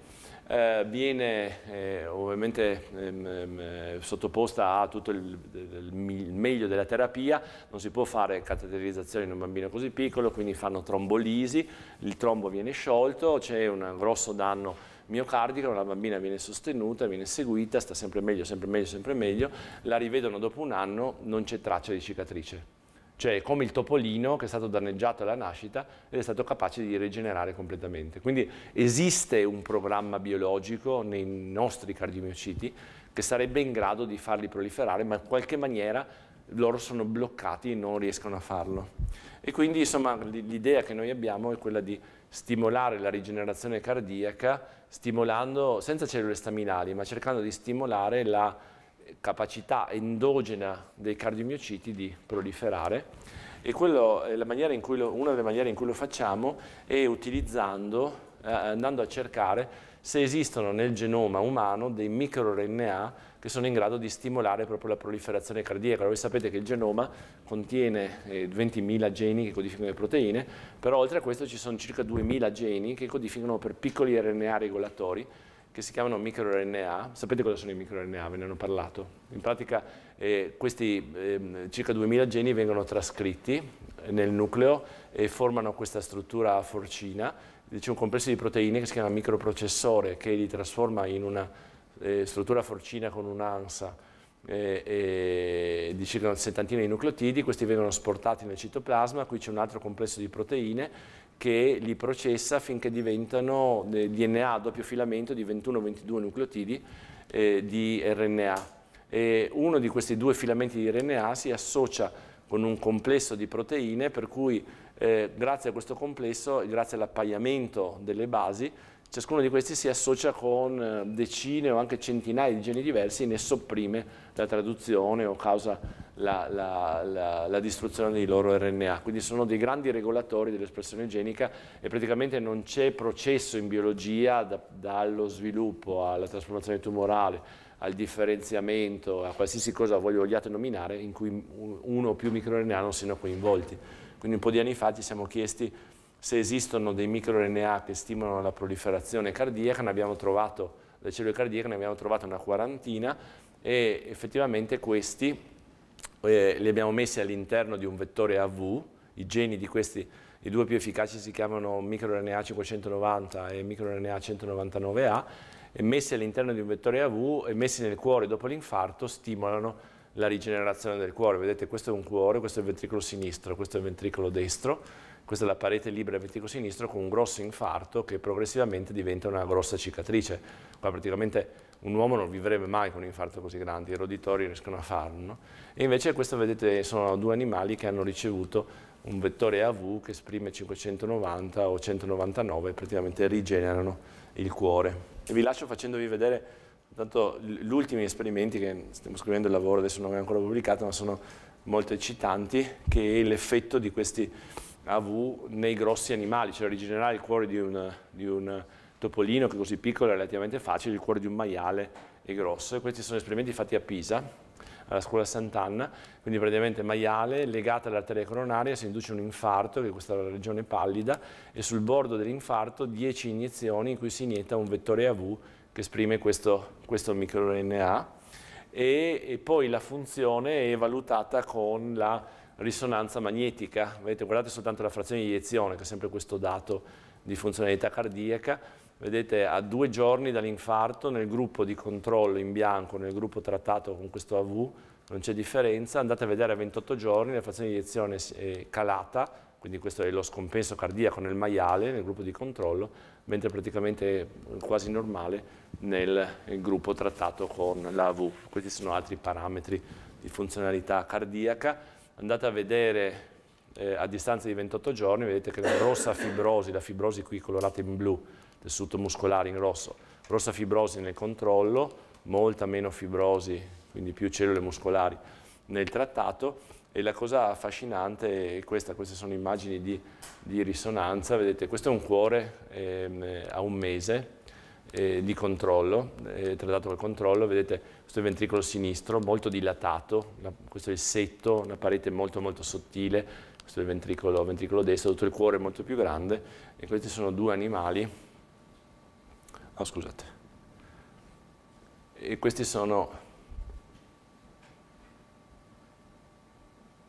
Eh, viene eh, ovviamente ehm, ehm, sottoposta a tutto il, il, il, meglio della terapia, non si può fare cateterizzazione in un bambino così piccolo, quindi fanno trombolisi, il trombo viene sciolto, c'è un grosso danno miocardica, la bambina viene sostenuta, viene seguita, sta sempre meglio, sempre meglio, sempre meglio, la rivedono dopo un anno, non c'è traccia di cicatrice. Cioè come il topolino che è stato danneggiato alla nascita ed è stato capace di rigenerare completamente. Quindi esiste un programma biologico nei nostri cardiomiociti che sarebbe in grado di farli proliferare, ma in qualche maniera loro sono bloccati e non riescono a farlo. E quindi insomma l'idea che noi abbiamo è quella di stimolare la rigenerazione cardiaca stimolando, senza cellule staminali, ma cercando di stimolare la capacità endogena dei cardiomiociti di proliferare e quello, lo, una delle maniere in cui lo facciamo è utilizzando, eh, andando a cercare se esistono nel genoma umano dei microRNA che sono in grado di stimolare proprio la proliferazione cardiaca. Voi sapete che il genoma contiene eh, 20.000 geni che codificano le proteine, però oltre a questo ci sono circa 2.000 geni che codificano per piccoli RNA regolatori che si chiamano microRNA. Sapete cosa sono i microRNA? Ve ne hanno parlato. In pratica eh, questi eh, circa 2000 geni vengono trascritti nel nucleo e formano questa struttura forcina. C'è un complesso di proteine che si chiama microprocessore che li trasforma in una eh, struttura forcina con un'ansa eh, di circa una settantina di nucleotidi, questi vengono sportati nel citoplasma, qui c'è un altro complesso di proteine che li processa finché diventano DNA a doppio filamento di 21-22 nucleotidi eh, di RNA. E uno di questi due filamenti di RNA si associa con un complesso di proteine per cui eh, grazie a questo complesso, grazie all'appaiamento delle basi, Ciascuno di questi si associa con eh, decine o anche centinaia di geni diversi e ne sopprime la traduzione o causa la, la, la, la distruzione dei loro RNA. Quindi sono dei grandi regolatori dell'espressione genica e praticamente non c'è processo in biologia da, dallo sviluppo alla trasformazione tumorale al differenziamento, a qualsiasi cosa vogliate nominare, in cui uno o più microRNA non siano coinvolti. Quindi un po' di anni fa ci siamo chiesti se esistono dei microRNA che stimolano la proliferazione cardiaca, ne abbiamo trovato, le cellule cardiache ne abbiamo trovato una quarantina e effettivamente questi eh, li abbiamo messi all'interno di un vettore AV, i geni di questi, i due più efficaci si chiamano microRNA 590 e microRNA 199A, e messi all'interno di un vettore AV e messi nel cuore dopo l'infarto stimolano la rigenerazione del cuore. Vedete questo è un cuore, questo è il ventricolo sinistro, questo è il ventricolo destro, questa è la parete libera del ventricolo sinistro con un grosso infarto che progressivamente diventa una grossa cicatrice. Qua praticamente un uomo non vivrebbe mai con un infarto così grande, i roditori riescono a farlo. No? E invece questo vedete sono due animali che hanno ricevuto un vettore AV che esprime 590 o 199 e praticamente rigenerano il cuore. E vi lascio facendovi vedere tanto gli ultimi esperimenti che stiamo scrivendo il lavoro, adesso non è ancora pubblicato, ma sono molto eccitanti, che è l'effetto di questi AV nei grossi animali, cioè rigenerare il cuore di un, di un topolino che è così piccolo è relativamente facile, il cuore di un maiale è grosso. E questi sono esperimenti fatti a Pisa, alla scuola Sant'Anna, quindi praticamente maiale legata all'arteria coronaria, si induce un infarto, che è questa regione pallida, e sul bordo dell'infarto 10 iniezioni in cui si inietta un vettore AV che esprime questo, questo microRNA e, e poi la funzione è valutata con la risonanza magnetica, vedete guardate soltanto la frazione di iniezione che è sempre questo dato di funzionalità cardiaca, vedete a due giorni dall'infarto nel gruppo di controllo in bianco, nel gruppo trattato con questo AV, non c'è differenza, andate a vedere a 28 giorni la frazione di iniezione è calata, quindi questo è lo scompenso cardiaco nel maiale, nel gruppo di controllo, mentre praticamente è quasi normale nel, nel gruppo trattato con l'AV. Questi sono altri parametri di funzionalità cardiaca. Andate a vedere eh, a distanza di 28 giorni, vedete che la rossa fibrosi, la fibrosi qui colorata in blu, tessuto muscolare in rosso, rossa fibrosi nel controllo, molta meno fibrosi, quindi più cellule muscolari nel trattato. E la cosa affascinante è questa, queste sono immagini di, di risonanza, vedete questo è un cuore eh, a un mese eh, di controllo, eh, trattato col controllo, vedete questo è il ventricolo sinistro molto dilatato, la, questo è il setto, una parete molto molto sottile, questo è il ventricolo, ventricolo destro, tutto il cuore è molto più grande e questi sono due animali Oh, scusate. E questi sono,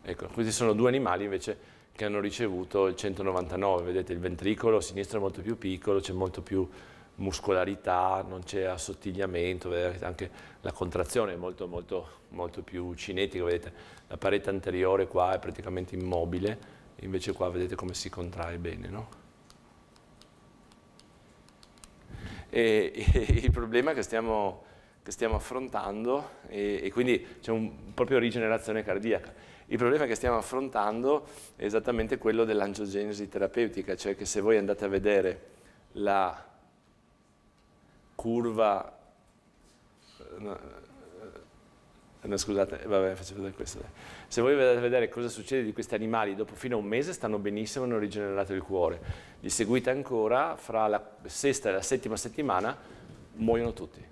ecco, questi sono due animali invece che hanno ricevuto il 199, vedete il ventricolo sinistro è molto più piccolo, c'è molto più muscolarità, non c'è assottigliamento, vedete anche la contrazione è molto, molto, molto più cinetica, vedete la parete anteriore qua è praticamente immobile, invece qua vedete come si contrae bene, no? E, e il problema che stiamo, che stiamo affrontando, e, e quindi c'è un, proprio rigenerazione cardiaca, il problema che stiamo affrontando è esattamente quello dell'angiogenesi terapeutica, cioè che se voi andate a vedere la curva, no, no, scusate, vabbè, faccio vedere questo. Se voi andate a vedere cosa succede di questi animali, dopo fino a un mese stanno benissimo, hanno rigenerato il cuore. Li seguite ancora, fra la sesta e la settima settimana muoiono tutti.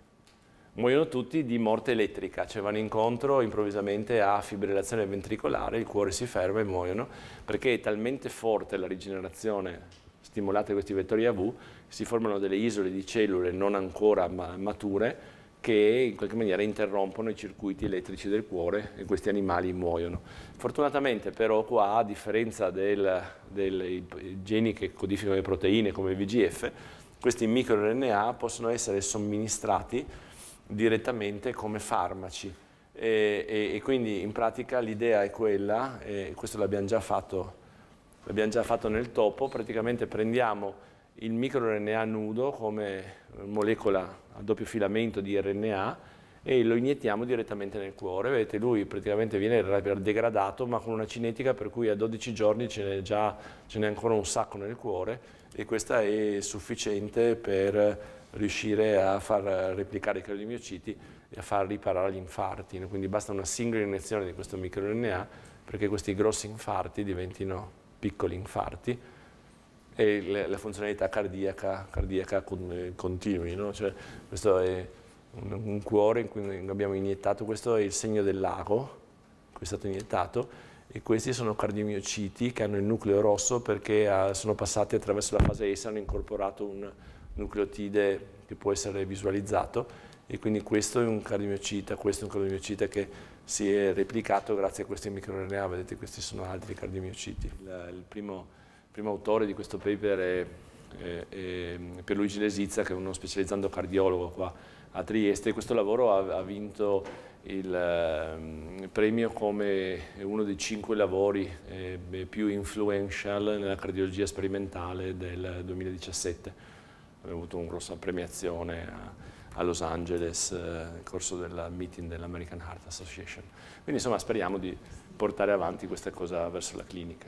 Muoiono tutti di morte elettrica, cioè vanno incontro improvvisamente a fibrillazione ventricolare, il cuore si ferma e muoiono, perché è talmente forte la rigenerazione stimolata da questi vettori AV, si formano delle isole di cellule non ancora mature, che in qualche maniera interrompono i circuiti elettrici del cuore e questi animali muoiono. Fortunatamente però qua, a differenza dei geni che codificano le proteine come VGF, questi microRNA possono essere somministrati direttamente come farmaci e, e, e quindi in pratica l'idea è quella, e questo l'abbiamo già, già fatto nel topo, praticamente prendiamo il microRNA nudo come molecola a doppio filamento di RNA e lo iniettiamo direttamente nel cuore. Vedete, lui praticamente viene degradato ma con una cinetica per cui a 12 giorni ce n'è già ce n'è ancora un sacco nel cuore e questa è sufficiente per riuscire a far replicare i cardiomiociti e a far riparare gli infarti. Quindi basta una singola iniezione di questo microRNA perché questi grossi infarti diventino piccoli infarti e la funzionalità cardiaca, cardiaca continui. No? Cioè, questo è un, un cuore in cui abbiamo iniettato, questo è il segno del lago, cui è stato iniettato, e questi sono cardiomiociti che hanno il nucleo rosso perché uh, sono passati attraverso la fase S, hanno incorporato un nucleotide che può essere visualizzato e quindi questo è un cardiomiocita, questo è un cardiomiocita che si è replicato grazie a questi microRNA, vedete questi sono altri cardiomiociti. Il, il primo, primo, autore di questo paper è, è, è Pierluigi Lesizza che è uno specializzando cardiologo qua a Trieste questo lavoro ha, ha vinto il, eh, il, premio come uno dei cinque lavori eh, più influential nella cardiologia sperimentale del 2017. Abbiamo avuto una grossa premiazione a, a Los Angeles eh, nel corso del meeting dell'American Heart Association. Quindi insomma speriamo di portare avanti questa cosa verso la clinica.